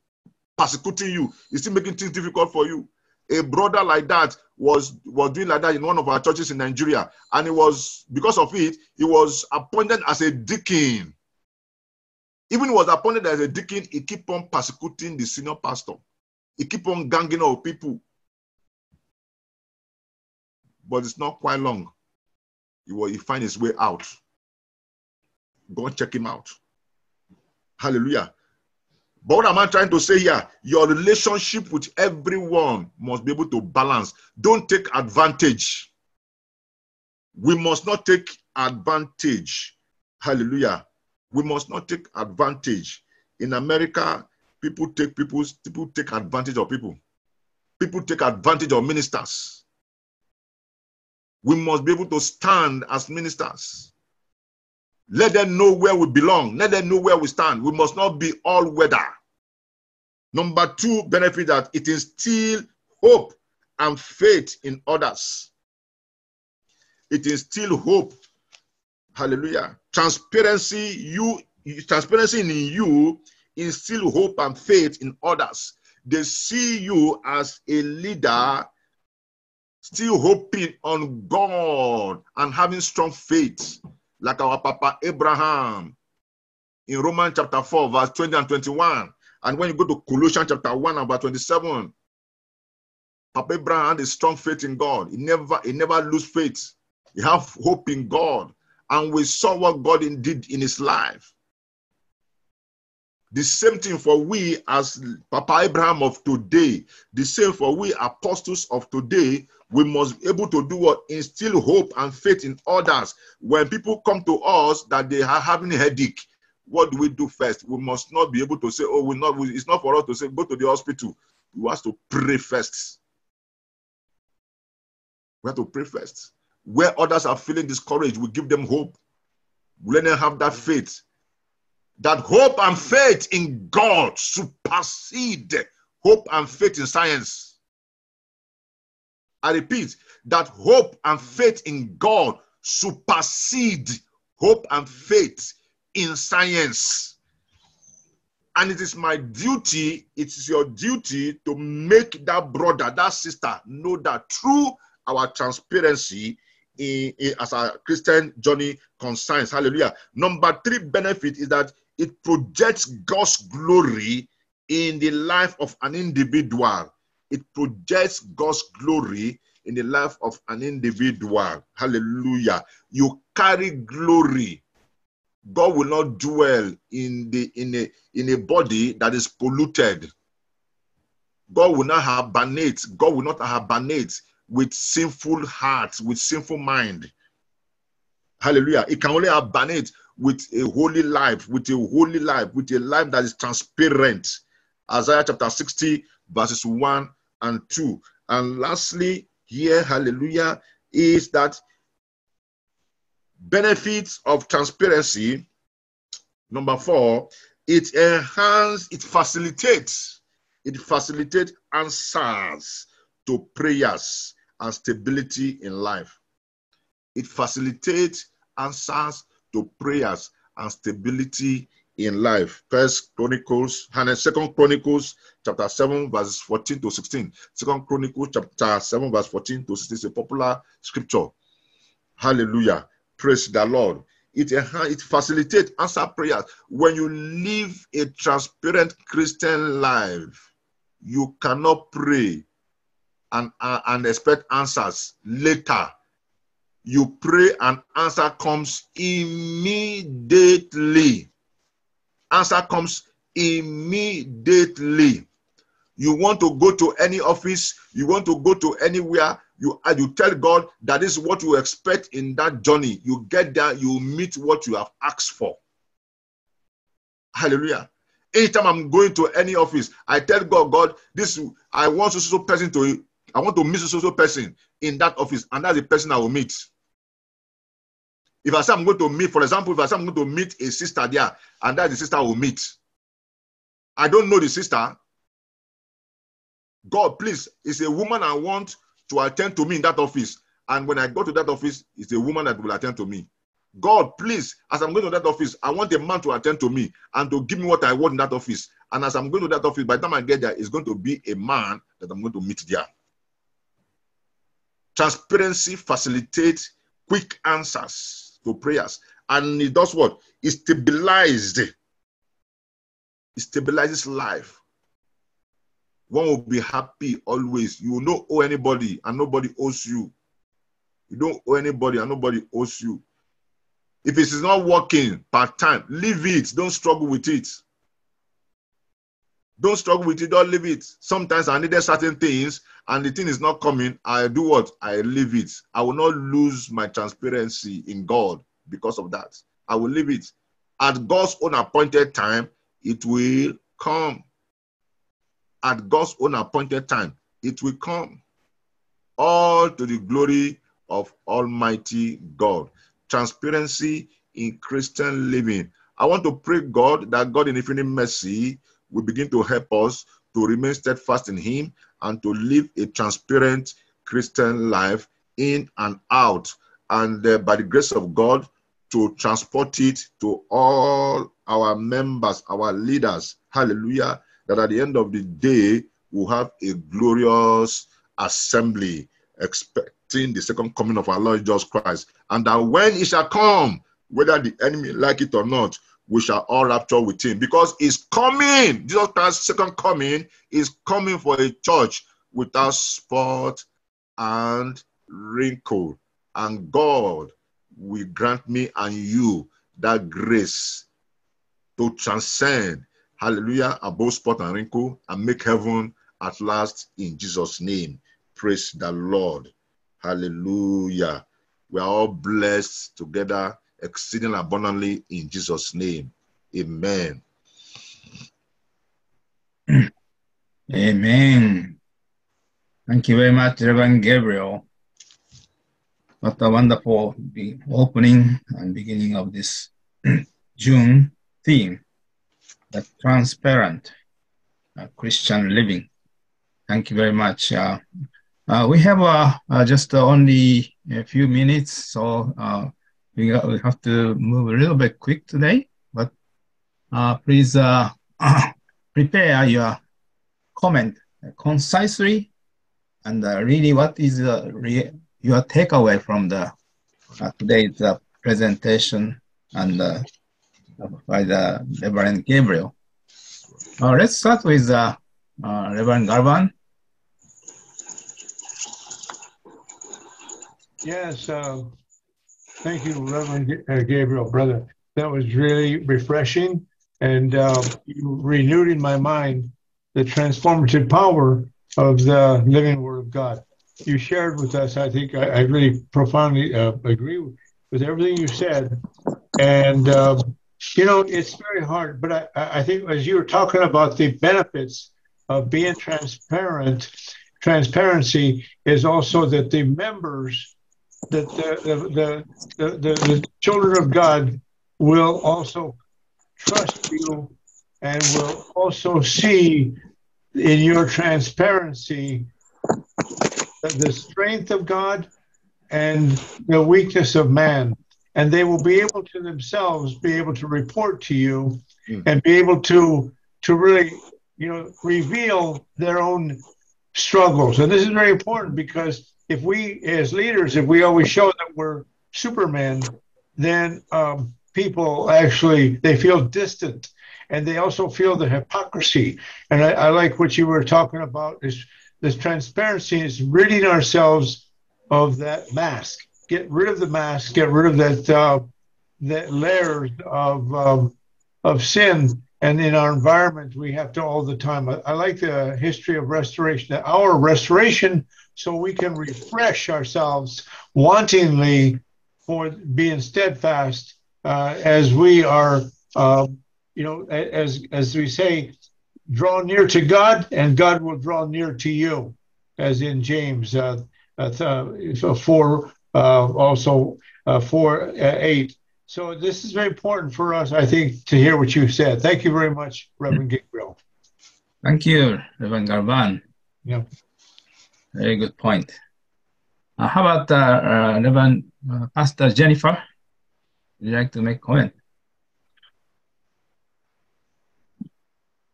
persecuting you, he's still making things difficult for you. A brother like that was was doing like that in one of our churches in Nigeria, and it was because of it, he was appointed as a deacon. Even was appointed as a deacon, he keep on persecuting the senior pastor. He keep on ganging up people. But it's not quite long. He will he find his way out. Go and check him out. Hallelujah. But what am I trying to say here? Your relationship with everyone must be able to balance. Don't take advantage. We must not take advantage. Hallelujah. We must not take advantage. In America, people take people, people take advantage of people. People take advantage of ministers. We must be able to stand as ministers. Let them know where we belong. Let them know where we stand. We must not be all weather. Number two benefit that it instills hope and faith in others. It instills hope. Hallelujah. Transparency, you transparency in you instill hope and faith in others. They see you as a leader, still hoping on God and having strong faith, like our Papa Abraham in Romans chapter 4, verse 20 and 21. And when you go to Colossians chapter 1 and verse 27, Papa Abraham had a strong faith in God. He never, he never lose faith. He have hope in God. And we saw what God did in his life. The same thing for we as Papa Abraham of today. The same for we apostles of today. We must be able to do what? Instill hope and faith in others. When people come to us that they are having a headache, what do we do first? We must not be able to say, oh, we're not, it's not for us to say, go to the hospital. We have to pray first. We have to pray first. Where others are feeling discouraged, we give them hope. We let them have that faith. That hope and faith in God supersede hope and faith in science. I repeat, that hope and faith in God supersede hope and faith in science. And it is my duty, it is your duty to make that brother, that sister know that through our transparency in, in, as a Christian journey concerns. Hallelujah. Number three benefit is that it projects God's glory in the life of an individual. It projects God's glory in the life of an individual. Hallelujah. You carry glory. God will not dwell in the in a in a body that is polluted. God will not hibernate. God will not hibernate with sinful heart, with sinful mind. Hallelujah. It can only hibernate with a holy life, with a holy life, with a life that is transparent. Isaiah chapter 60, verses 1 and 2. And lastly, here, hallelujah, is that benefits of transparency. Number four, it enhances, it facilitates, it facilitates answers to prayers and stability in life. It facilitates answers to prayers and stability in life. First Chronicles, Second Chronicles chapter 7, verses 14 to 16. Second Chronicles chapter 7, verse 14 to 16 is a popular scripture. Hallelujah. Praise the Lord. It, it facilitates answer prayers. When you live a transparent Christian life, you cannot pray and, uh, and expect answers later. You pray and answer comes immediately. Answer comes immediately. You want to go to any office, you want to go to anywhere, you you tell God that is what you expect in that journey. You get there, you meet what you have asked for. Hallelujah. Anytime I'm going to any office, I tell God, God, this I want so so person to I want to meet so person in that office, and that's the person I will meet. If I say I'm going to meet, for example, if I say I'm going to meet a sister there, and that the sister will meet, I don't know the sister. God, please, it's a woman I want to attend to me in that office. And when I go to that office, it's a woman that will attend to me. God, please, as I'm going to that office, I want a man to attend to me and to give me what I want in that office. And as I'm going to that office, by the time I get there, it's going to be a man that I'm going to meet there. Transparency facilitates quick answers to prayers. And it does what? It stabilized. It stabilizes life. One will be happy always. You will not owe anybody, and nobody owes you. You don't owe anybody, and nobody owes you. If it is not working part time, leave it. Don't struggle with it. Don't struggle with it. Don't leave it. Sometimes I needed certain things, and the thing is not coming. I do what? I leave it. I will not lose my transparency in God because of that. I will leave it. At God's own appointed time, it will come. At God's own appointed time, it will come. All to the glory of Almighty God. Transparency in Christian living. I want to pray, God, that God in infinite mercy will begin to help us to remain steadfast in Him and to live a transparent Christian life in and out. And uh, by the grace of God, to transport it to all our members, our leaders. Hallelujah. That at the end of the day, we'll have a glorious assembly expecting the second coming of our Lord Jesus Christ. And that when it shall come, whether the enemy like it or not, we shall all rapture with him because he's coming. Jesus Christ's second coming is coming for a church without spot and wrinkle. And God will grant me and you that grace to transcend, hallelujah, above spot and wrinkle and make heaven at last in Jesus' name. Praise the Lord. Hallelujah. We are all blessed together exceeding abundantly in Jesus' name. Amen. Amen. Thank you very much, Reverend Gabriel. What a wonderful opening and beginning of this [clears throat] June theme, the transparent uh, Christian living. Thank you very much. Uh, uh, we have uh, uh, just only a few minutes, so uh, we, we have to move a little bit quick today, but uh, please uh, [clears throat] prepare your comment concisely and uh, really what is your takeaway from the uh, today's uh, presentation and uh, by the Reverend Gabriel. Let's start with Reverend Garvan. Yes, thank you, Reverend uh, Gabriel, brother. That was really refreshing, and uh, you renewed in my mind the transformative power of the living Word of God. You shared with us, I think I, I really profoundly uh, agree with everything you said, and uh, you know it's very hard. But I I think as you were talking about the benefits of being transparent, transparency is also that the members that the the, the, the, children of God will also trust you and will also see in your transparency the- strength of God and the weakness of man. And they will be able to themselves be able to report to you Mm. and be able to to really, you know, reveal their own struggles. And this is very important because if we as leaders, if we always show that we're Superman, then um, people actually they feel distant and they also feel the hypocrisy. And I, I like what you were talking about is this transparency is ridding ourselves of that mask. Get rid of the mask. Get rid of that uh, that layer of um, of sin. And in our environment, we have to all the time. I, I like the history of restoration. Our restoration, so we can refresh ourselves wantingly for being steadfast uh, as we are, uh, you know, as as we say, draw near to God, and God will draw near to you, as in James uh, uh, uh, four, uh, also uh, four uh, eight. So this is very important for us, I think, to hear what you said. Thank you very much, Reverend Gabriel. Thank you, Reverend Galvan. Yeah. Very good point. Uh, how about uh, uh, Reverend uh, Pastor Jennifer? Would you like to make comment?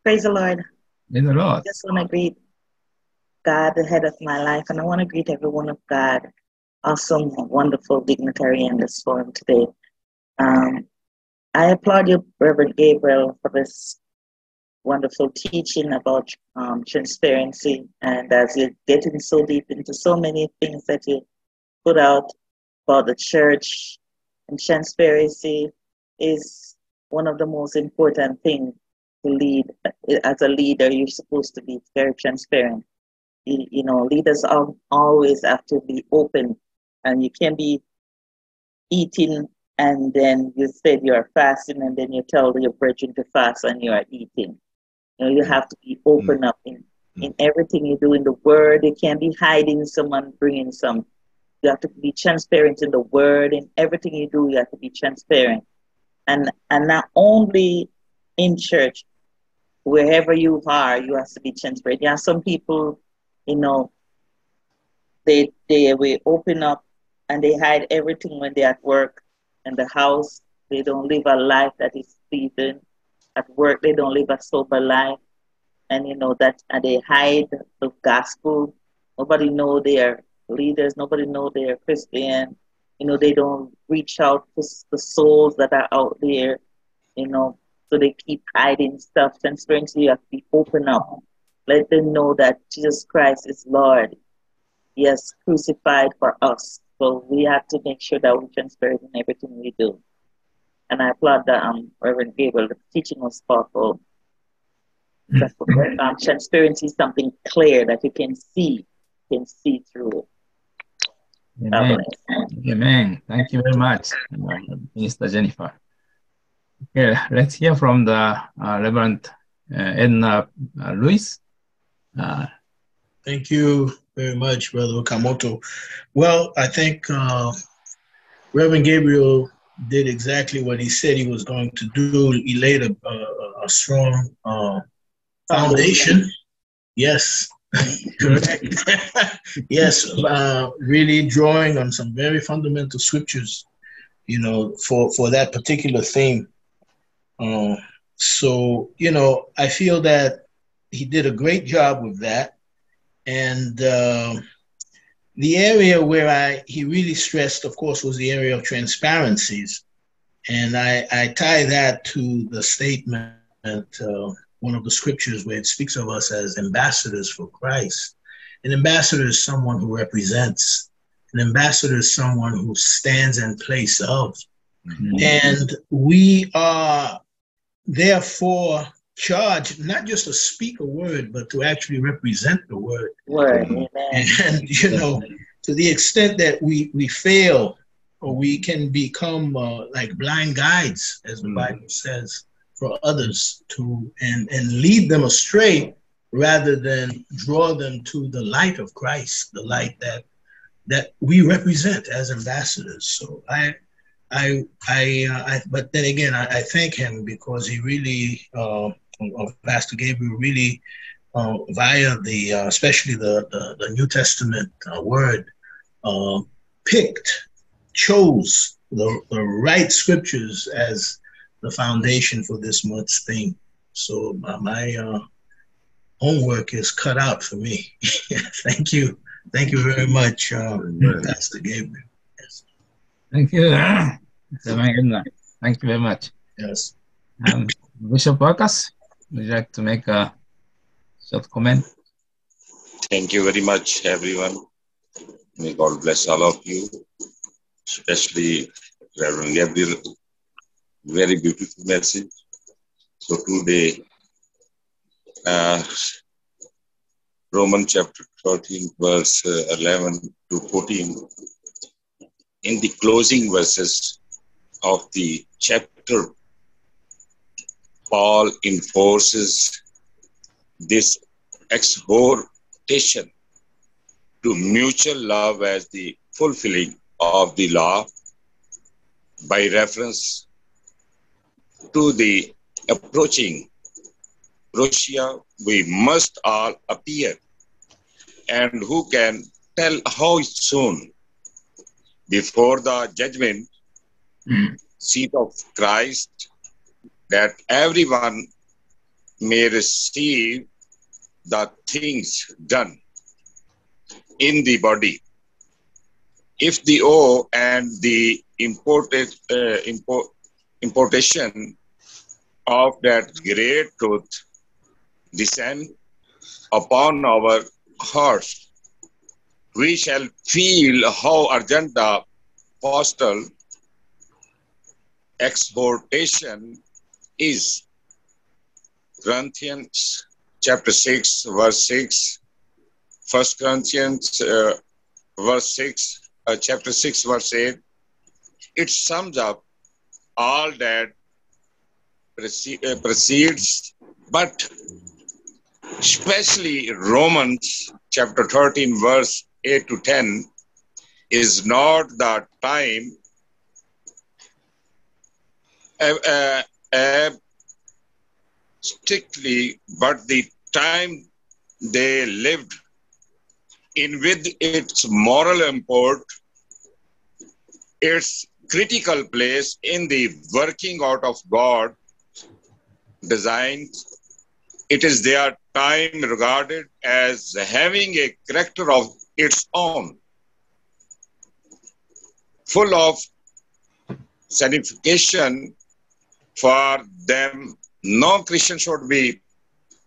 Praise the Lord. In the I Lord. just want to greet God, the head of my life, and I want to greet everyone of God, awesome, wonderful dignitary in this forum today. Um, I applaud you, Reverend Gabriel, for this wonderful teaching about um, transparency. And as you're getting so deep into so many things that you put out about the church, and transparency is one of the most important things to lead. As a leader, you're supposed to be very transparent. You, you know, leaders are always have to be open, and you can't be eating and then you said you are fasting, and then you tell your brethren to fast and you are eating. You know, you mm. have to be open mm. up in, mm. in everything you do in the word. You can't be hiding someone bringing some. You have to be transparent in the word. In everything you do, you have to be transparent. And and not only in church, wherever you are, you have to be transparent. There are some people, you know, they they will open up and they hide everything when they're at work in the house. They don't live a life that is pleasing. At work, they don't live a sober life, and you know that and they hide the gospel. Nobody know they're leaders. Nobody know they're Christian. You know they don't reach out to the souls that are out there. You know, so they keep hiding stuff. Transparency, you have to be open up. Let them know that Jesus Christ is Lord. Yes, crucified for us. So we have to make sure that we're transparent in everything we do. And I applaud that um, Reverend Gabriel. The teaching was powerful. um, transparency is something clear that you can see, can see through Amen. Amen. Thank you very much, Minister Jennifer. Okay, let's hear from the uh, Reverend uh, Edna uh, Luis. Uh, Thank you very much, Brother Okamoto. Well, I think uh, Reverend Gabriel did exactly what he said he was going to do. He laid a, a, a strong uh, foundation. Yes, correct. [laughs] yes, uh, really drawing on some very fundamental scriptures, you know, for, for that particular theme. Uh, so, you know, I feel that he did a great job with that and uh, the area where I he really stressed, of course, was the area of transparencies, and I, I tie that to the statement, uh, one of the scriptures where it speaks of us as ambassadors for Christ. An ambassador is someone who represents an ambassador is someone who stands in place of. Mhm. And we are therefore charged not just to speak a word, but to actually represent the word. Word. Amen. And, you know, to the extent that we, we fail or we can become uh, like blind guides, as the Mhm. Bible says, for others to and, and lead them astray rather than draw them to the light of Christ, the light that that we represent as ambassadors. So I, I, I, uh, I but then again, I, I thank him because he really, uh, uh, Pastor Gabriel really, uh, via the, uh, especially the, the, the New Testament uh, word, uh, picked, chose the, the right scriptures as the foundation for this month's theme. So my uh, homework is cut out for me. [laughs] Thank you. Thank you very much, uh, Pastor Gabriel. Yes. Thank you. [coughs] Thank you very much. yes. Um, Bishop Workers, would you like to make a short comment? Thank you very much, everyone. May God bless all of you, especially Reverend Gabriel. Very beautiful message. So today, uh, Roman chapter 13, verse uh, 11 to 14, in the closing verses of the chapter, Paul enforces this exhortation to mutual love as the fulfilling of the law by reference to the approaching Parousia, we must all appear. And who can tell how soon before the judgment Mm. seat of Christ that everyone may receive the things done in the body. If the O and the imported uh, import, importation of that great truth descend upon our hearts, we shall feel how urgent the postal exhortation is. Corinthians chapter 6, verse 6, First Corinthians uh, verse 6, uh, chapter 6, verse 8, it sums up all that prece- uh, precedes, but especially Romans chapter 13, verse 8 to 10, is not the time uh, uh, strictly, but the time they lived in with its moral import, its critical place in the working out of God designs. It is their time regarded as having a character of its own, full of signification for them. No Christian should be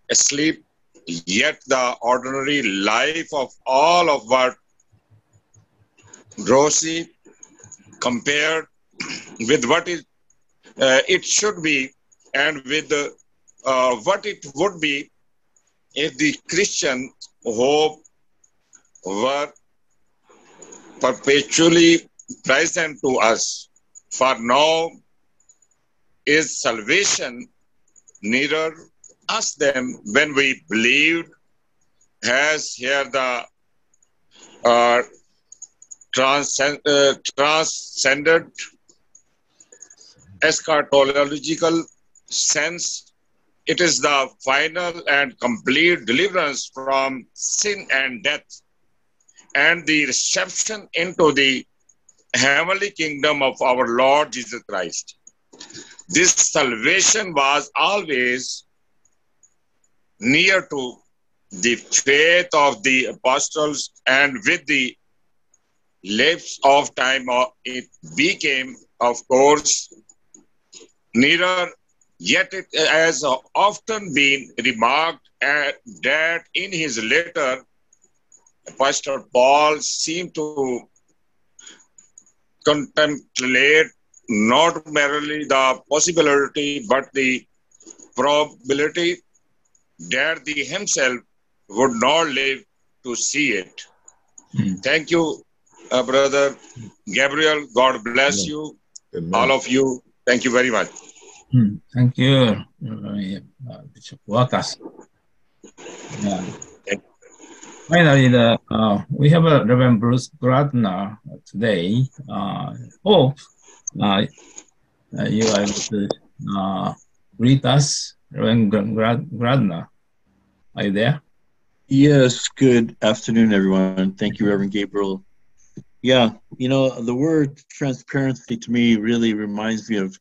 asleep yet the ordinary life of all of what Rossi compared with what is uh, it should be and with uh, what it would be if the Christian hope were perpetually present to us. For now is salvation nearer us than when we believed, has here the uh, transcend, uh, transcended eschatological sense. It is the final and complete deliverance from sin and death and the reception into the heavenly kingdom of our Lord Jesus Christ. This salvation was always near to the faith of the apostles and with the lapse of time uh, it became of course nearer. Yet it has often been remarked that in his letter apostle paul seemed to contemplate not merely the possibility but the probability that the himself would not live to see it. Mm. Thank you, uh, brother Gabriel. God bless Amen. you, Amen. all of you. Thank you very much. Hmm, Thank you, Bishop Wakas. Yeah. Finally, the, uh, we have a Reverend Bruce Gradner today. Uh, hope uh, uh, you are able to uh, greet us, Reverend Grad- Gradner. Are you there? Yes, good afternoon, everyone. Thank you, Reverend Gabriel. Yeah, you know, the word transparency to me really reminds me of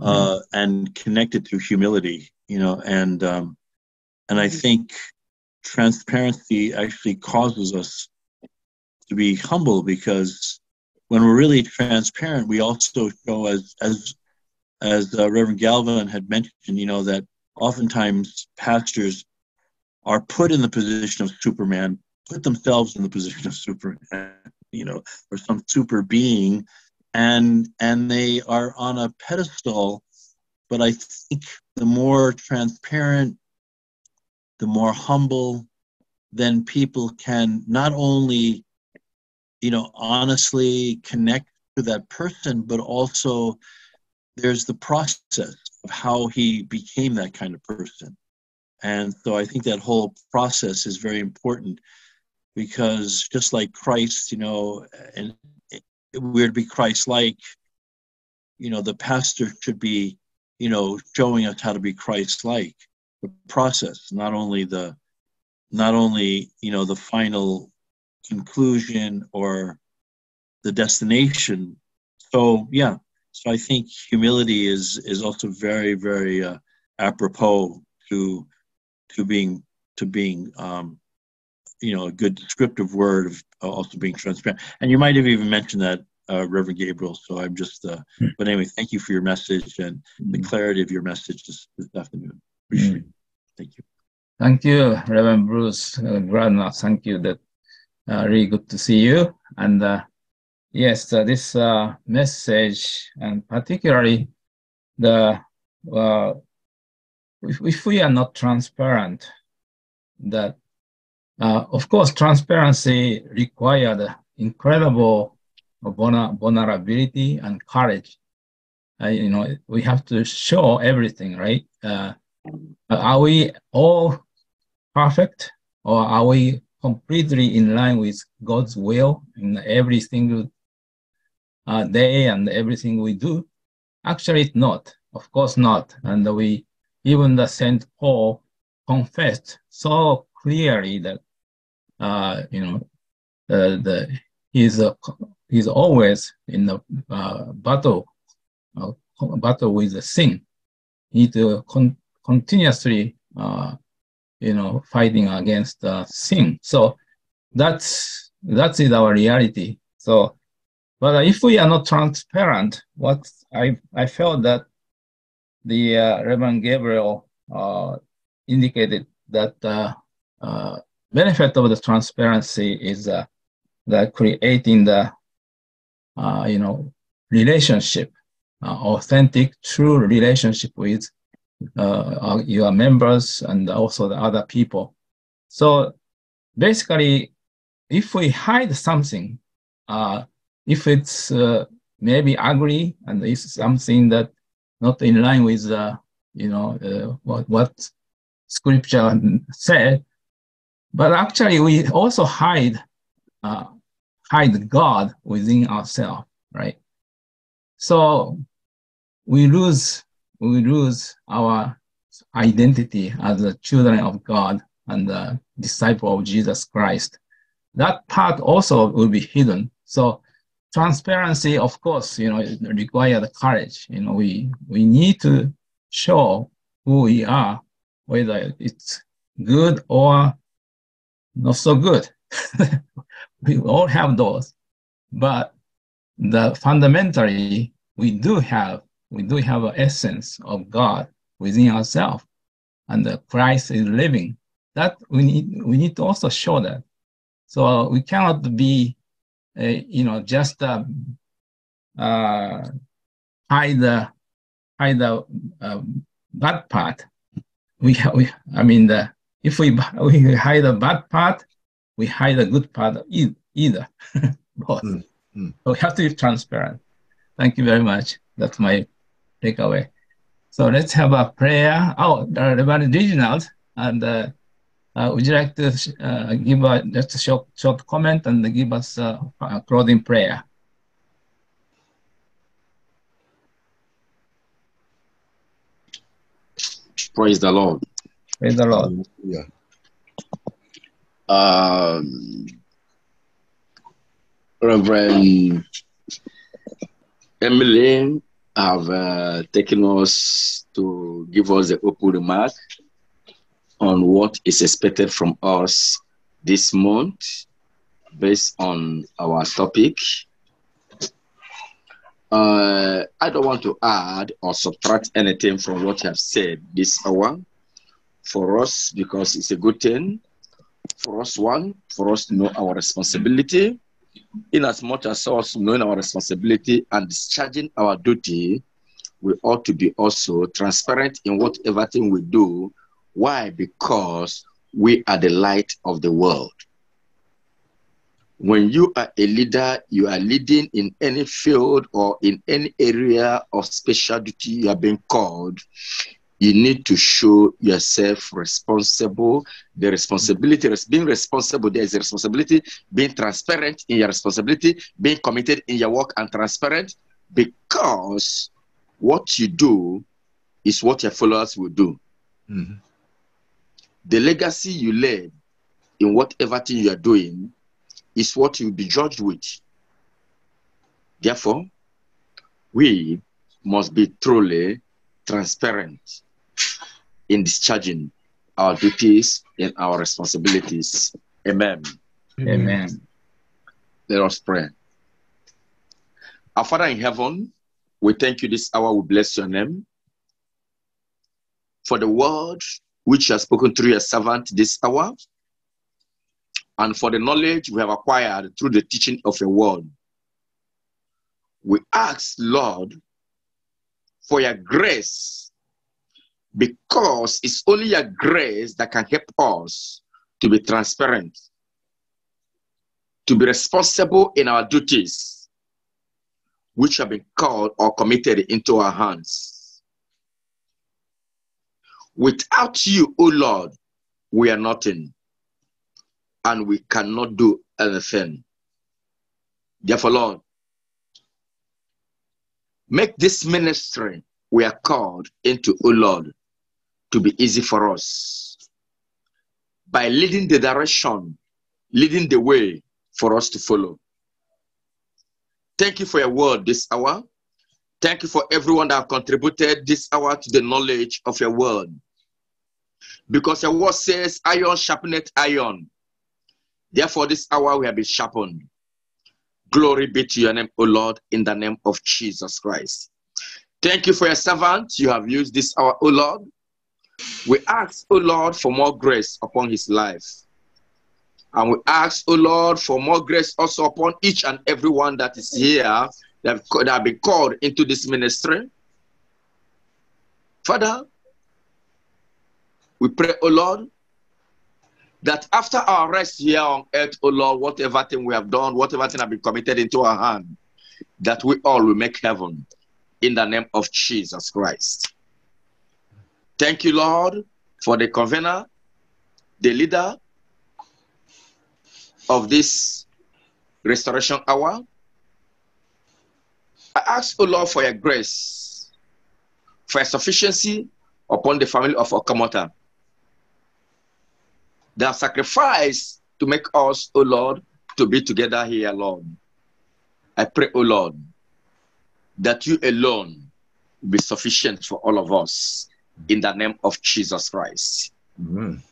uh, and connected to humility, you know, and um, and I think transparency actually causes us to be humble because when we're really transparent, we also show as as as uh, Reverend Galvin had mentioned, you know, that oftentimes pastors are put in the position of Superman, put themselves in the position of Superman, you know, or some super being, and and they are on a pedestal. But I think the more transparent, the more humble, then people can not only, you know, honestly connect to that person, but also there's the process of how he became that kind of person. And so I think that whole process is very important because just like Christ, you know, and we're to be Christ like, you know, the pastor should be, you know, showing us how to be Christ like. The process, not only the not only, you know, the final conclusion or the destination. So yeah. So I think humility is is also very, very uh, apropos to to being to being um, you know a good descriptive word of also being transparent and you might have even mentioned that uh, reverend gabriel so i'm just uh, but anyway thank you for your message and the clarity of your message this, this afternoon appreciate it thank you Thank you, Reverend Bruce uh, Gradner. Thank you. That uh, really good to see you. And uh, yes, uh, this uh, message, and particularly the uh, if, if we are not transparent, that uh, of course transparency required incredible vulnerability and courage. Uh, you know, we have to show everything, right? Uh, are we all perfect, or are we completely in line with God's will in every single uh, day and everything we do? Actually, it's not. Of course, not. And we, even the Saint Paul, confessed so clearly that, uh, you know, uh, the he's uh, he's always in the uh, battle, uh, battle with the sin. He to con- continuously, uh, you know, fighting against uh, sin. So that's that is our reality. So, but if we are not transparent, what I I felt that the uh, Reverend Gabriel uh, indicated that uh, uh, benefit of the transparency is uh, the creating the uh, you know relationship, uh, authentic, true relationship with uh, your members and also the other people. So basically, if we hide something, uh, if it's uh, maybe ugly and it's something that not in line with uh, you know uh, what what scripture said, but actually we also hide uh, hide God within ourselves, right? So we lose we lose our identity as the children of God and the disciple of Jesus Christ. That part also will be hidden. So transparency, of course, you know, requires courage. You know, we we need to show who we are, whether it's good or not so good. [laughs] we all have those, but the fundamentally we do have we do have an essence of God within ourselves, and the Christ is living. That we need we need to also show that. So we cannot be, uh, you know, just uh, uh, hide the hide the uh, bad part. We, we I mean the if we [laughs] we hide the bad part, we hide the good part e- either [laughs] both. Mm, mm. So we have to be transparent. Thank you very much. That's my takeaway. So let's have a prayer. Oh, the Reverend Reginald, and uh, uh, would you like to uh, give a, just a short, short comment and give us a, a closing prayer? Praise the Lord. Praise the Lord. Yeah. Um, Reverend Emily have uh, taken us to give us the open remark on what is expected from us this month based on our topic. Uh, I don't want to add or subtract anything from what you have said this hour for us because it's a good thing. For us, one, for us to know our responsibility, in as much as us knowing our responsibility and discharging our duty, we ought to be also transparent in whatever thing we do. Why? Because we are the light of the world. When you are a leader, you are leading in any field or in any area of special duty you are being called, you need to show yourself responsible. The responsibility, res- being responsible, there is a responsibility, being transparent in your responsibility, being committed in your work and transparent, because what you do is what your followers will do. Mhm. The legacy you led in whatever thing you are doing is what you'll be judged with. Therefore, we must be truly transparent in discharging our duties and our responsibilities. Amen. Amen. Let us pray. Our Father in heaven, we thank you this hour. We bless your name for the word which you have spoken through your servant this hour, and for the knowledge we have acquired through the teaching of your word. We ask, Lord, for your grace, because it's only your grace that can help us to be transparent, to be responsible in our duties, which have been called or committed into our hands. Without you, O Lord, we are nothing and we cannot do anything. Therefore, Lord, make this ministry we are called into, O Lord, to be easy for us by leading the direction, leading the way for us to follow. Thank you for your word this hour. Thank you for everyone that contributed this hour to the knowledge of your word. Because your word says, iron sharpeneth iron. Therefore, this hour we have been sharpened. Glory be to your name, O Lord, in the name of Jesus Christ. Thank you for your servant you have used this hour, O Lord. We ask, O Lord, for more grace upon his life. And we ask, O Lord, for more grace also upon each and everyone that is here that have, been called into this ministry. Father, we pray, O Lord, that after our rest here on earth, O Lord, whatever thing we have done, whatever thing have been committed into our hand, that we all will make heaven in the name of Jesus Christ. Thank you, Lord, for the convener, the leader of this restoration hour. I ask, O Lord, for your grace, for your sufficiency upon the family of Okamota. Their sacrifice to make us, O Lord, to be together here, Lord. I pray, O Lord, that you alone be sufficient for all of us in the name of Jesus Christ. Amen.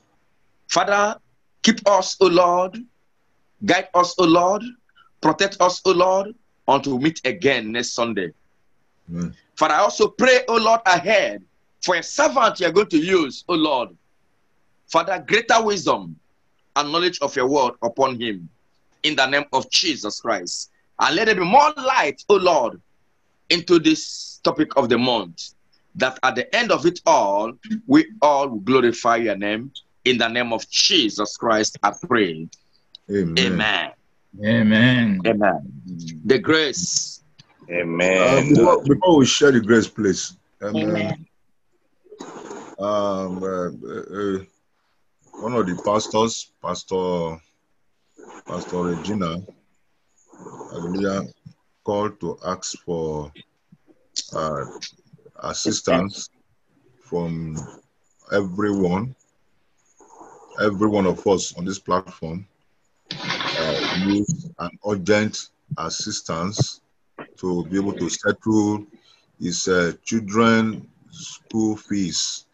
Father, keep us, O Lord, guide us, O Lord, protect us, O Lord, until we meet again next Sunday. Amen. Father, I also pray, O Lord, ahead for a servant you are going to use, O Lord. Father, greater wisdom and knowledge of your word upon him in the name of Jesus Christ. And let there be more light, O Lord, into this topic of the month. That at the end of it all, we all glorify your name. In the name of Jesus Christ, I pray. Amen. Amen. Amen. Amen. The grace. Uh, Amen. before, before we share the grace, please. Um, Amen. um, uh, uh, one of the pastors, Pastor Pastor Regina, hallelujah, called to ask for uh, assistance from everyone, every one of us on this platform uh, needs an urgent assistance to be able to settle his uh, children school fees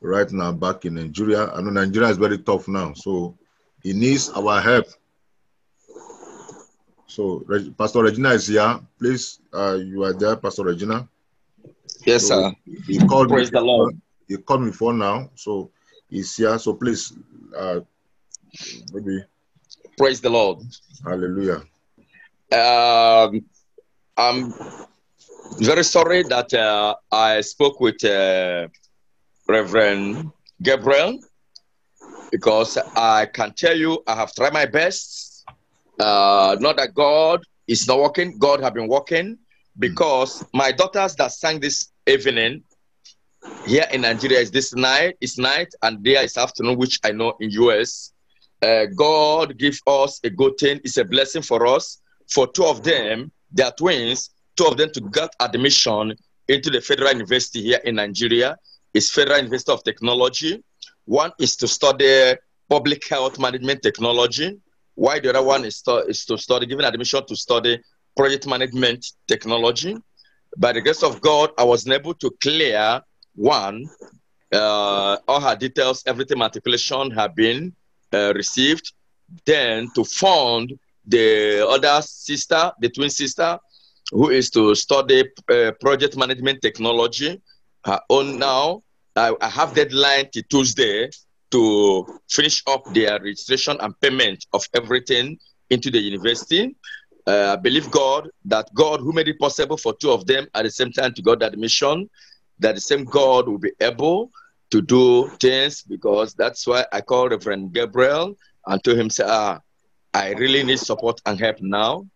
right now back in Nigeria. I know Nigeria is very tough now, so he needs our help. So Pastor Regina is here. Please, uh, you are there, Pastor Regina. Yes, So sir. he called me. Praise the Lord. He called me for now, so he's here. So please, uh, maybe Praise the Lord. Hallelujah. Um, I'm very sorry that uh, I spoke with uh, Reverend Gabriel because I can tell you I have tried my best. Uh, not that God is not working, God have been working because my daughters that sang this evening here in Nigeria is this night, is night, and there is afternoon, which I know in US. Uh, God give us a good thing. It's a blessing for us. For two of them, they are twins. Two of them to get admission into the Federal University here in Nigeria. It's Federal University of Technology. One is to study public health management technology, while the other one is, stu- is to study, given admission to study project management technology. By the grace of God, I was able to clear one. Uh, all her details, everything matriculation have been uh, received. Then to fund the other sister, the twin sister, who is to study uh, project management technology. Her own now, I, I have deadline till Tuesday to finish up their registration and payment of everything into the university. Uh, I believe God that God who made it possible for two of them at the same time to get that admission, that the same God will be able to do things because that's why I called Reverend Gabriel and told him, say, ah, I really need support and help now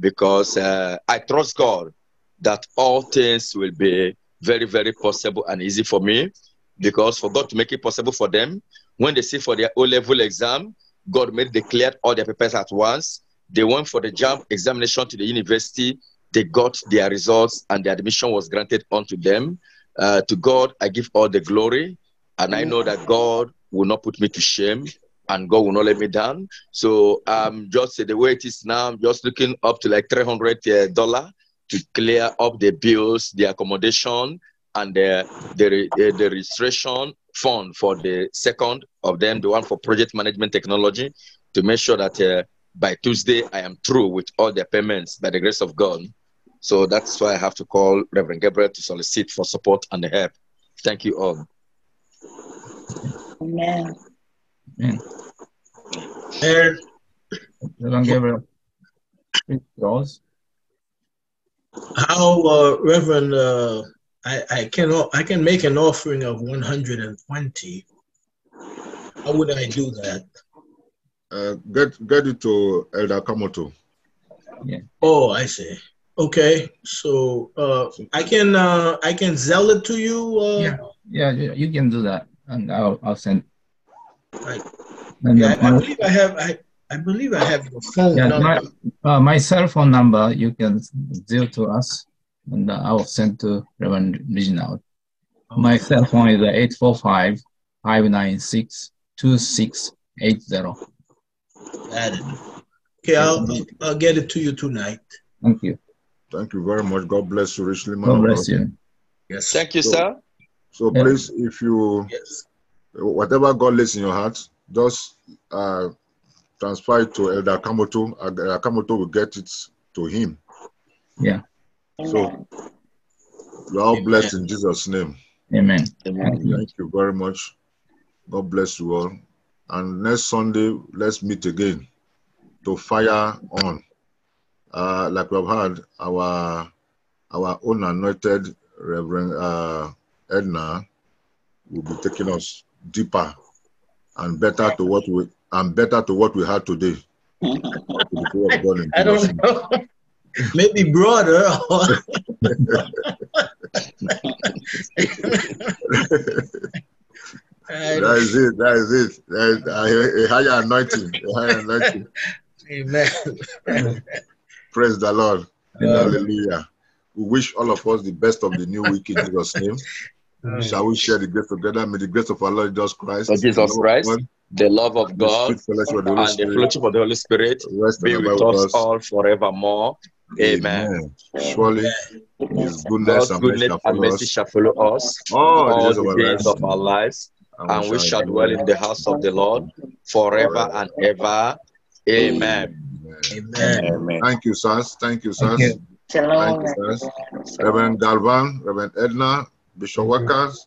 because uh, I trust God that all things will be very, very possible and easy for me because for God to make it possible for them, when they sit for their O level exam, God made they cleared all their papers at once. They went for the jump examination to the university. They got their results and the admission was granted unto them. Uh, to God, I give all the glory. And I know that God will not put me to shame and God will not let me down. So um, just uh, the way it is now, I'm just looking up to like $300 to clear up the bills, the accommodation, and the, the, the, the registration fund for the second of them, the one for project management technology, to make sure that uh, by Tuesday I am through with all the payments by the grace of God. So that's why I have to call Reverend Gabriel to solicit for support and help. Thank you all. Amen. Amen. And Reverend Gabriel. Please, yours. how, uh, Reverend, uh, I, I can I can make an offering of 120. How would I do that? Uh, get get it to Elder Kamoto. Oh, I see. Okay, so uh, I can uh, I can sell it to you. Uh, Yeah. Yeah, you you can do that, and I'll I'll send. Right. And, I, uh, I my- believe I have I, I believe I have your phone Yeah, number. my, uh, my cell phone number you can deal to us, and uh, I will send to Reverend Reginald. My cell phone is 845 596 2680. Got it. Okay, I'll, I'll I'll get it to you tonight. Thank you. Thank you very much. God bless you richly, man. God bless you. Yes. Thank you, sir. So Yeah. please, if you Yes. whatever God lays in your heart, just uh, transfer it to Elder Kamoto. Elder Kamoto will get it to him. Yeah. So you are all blessed in Jesus' name. Amen. Thank you. Thank you very much. God bless you all. And next Sunday, let's meet again to fire on. Uh, like we've had our our own anointed Reverend uh, Edna will be taking us deeper and better to what we and better to what we had today. [laughs] To the glory of God in I don't know. [laughs] Maybe broader. [laughs] That is it. That is it. That is a, a higher anointing. A higher [laughs] anointing. Amen. [laughs] Praise the Lord. Amen. Hallelujah. We wish all of us the best of the new week in Jesus' name. Shall we share the grace together? May the grace of our Lord Jesus Christ, Lord Jesus the love of Christ, God, the love of and the God, fellowship of the Holy and the Spirit fellowship of the Holy Spirit rest be with us us. all forevermore. Amen. Surely His goodness God's and mercy goodness shall and follow mercy us shall follow us all the days of our days lives, of our lives, and we shall dwell in the house of the Lord forever and ever. Amen. Amen. Amen. Thank you, sirs. Thank you, Thank you. Shalom. Thank you, sirs. Reverend Galvan, Reverend Edna, Bishop Workers.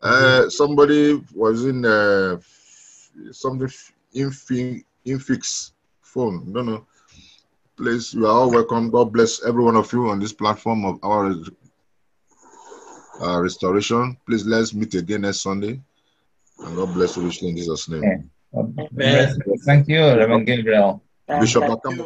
Uh, somebody was in uh, something infi- infix phone. No, no. Please, you are all welcome. God bless every one of you on this platform of our uh, restoration. Please let's meet again next Sunday. And God bless you richly in Jesus' name. God bless you. Thank you, Reverend Gabriel. Bishop Akam.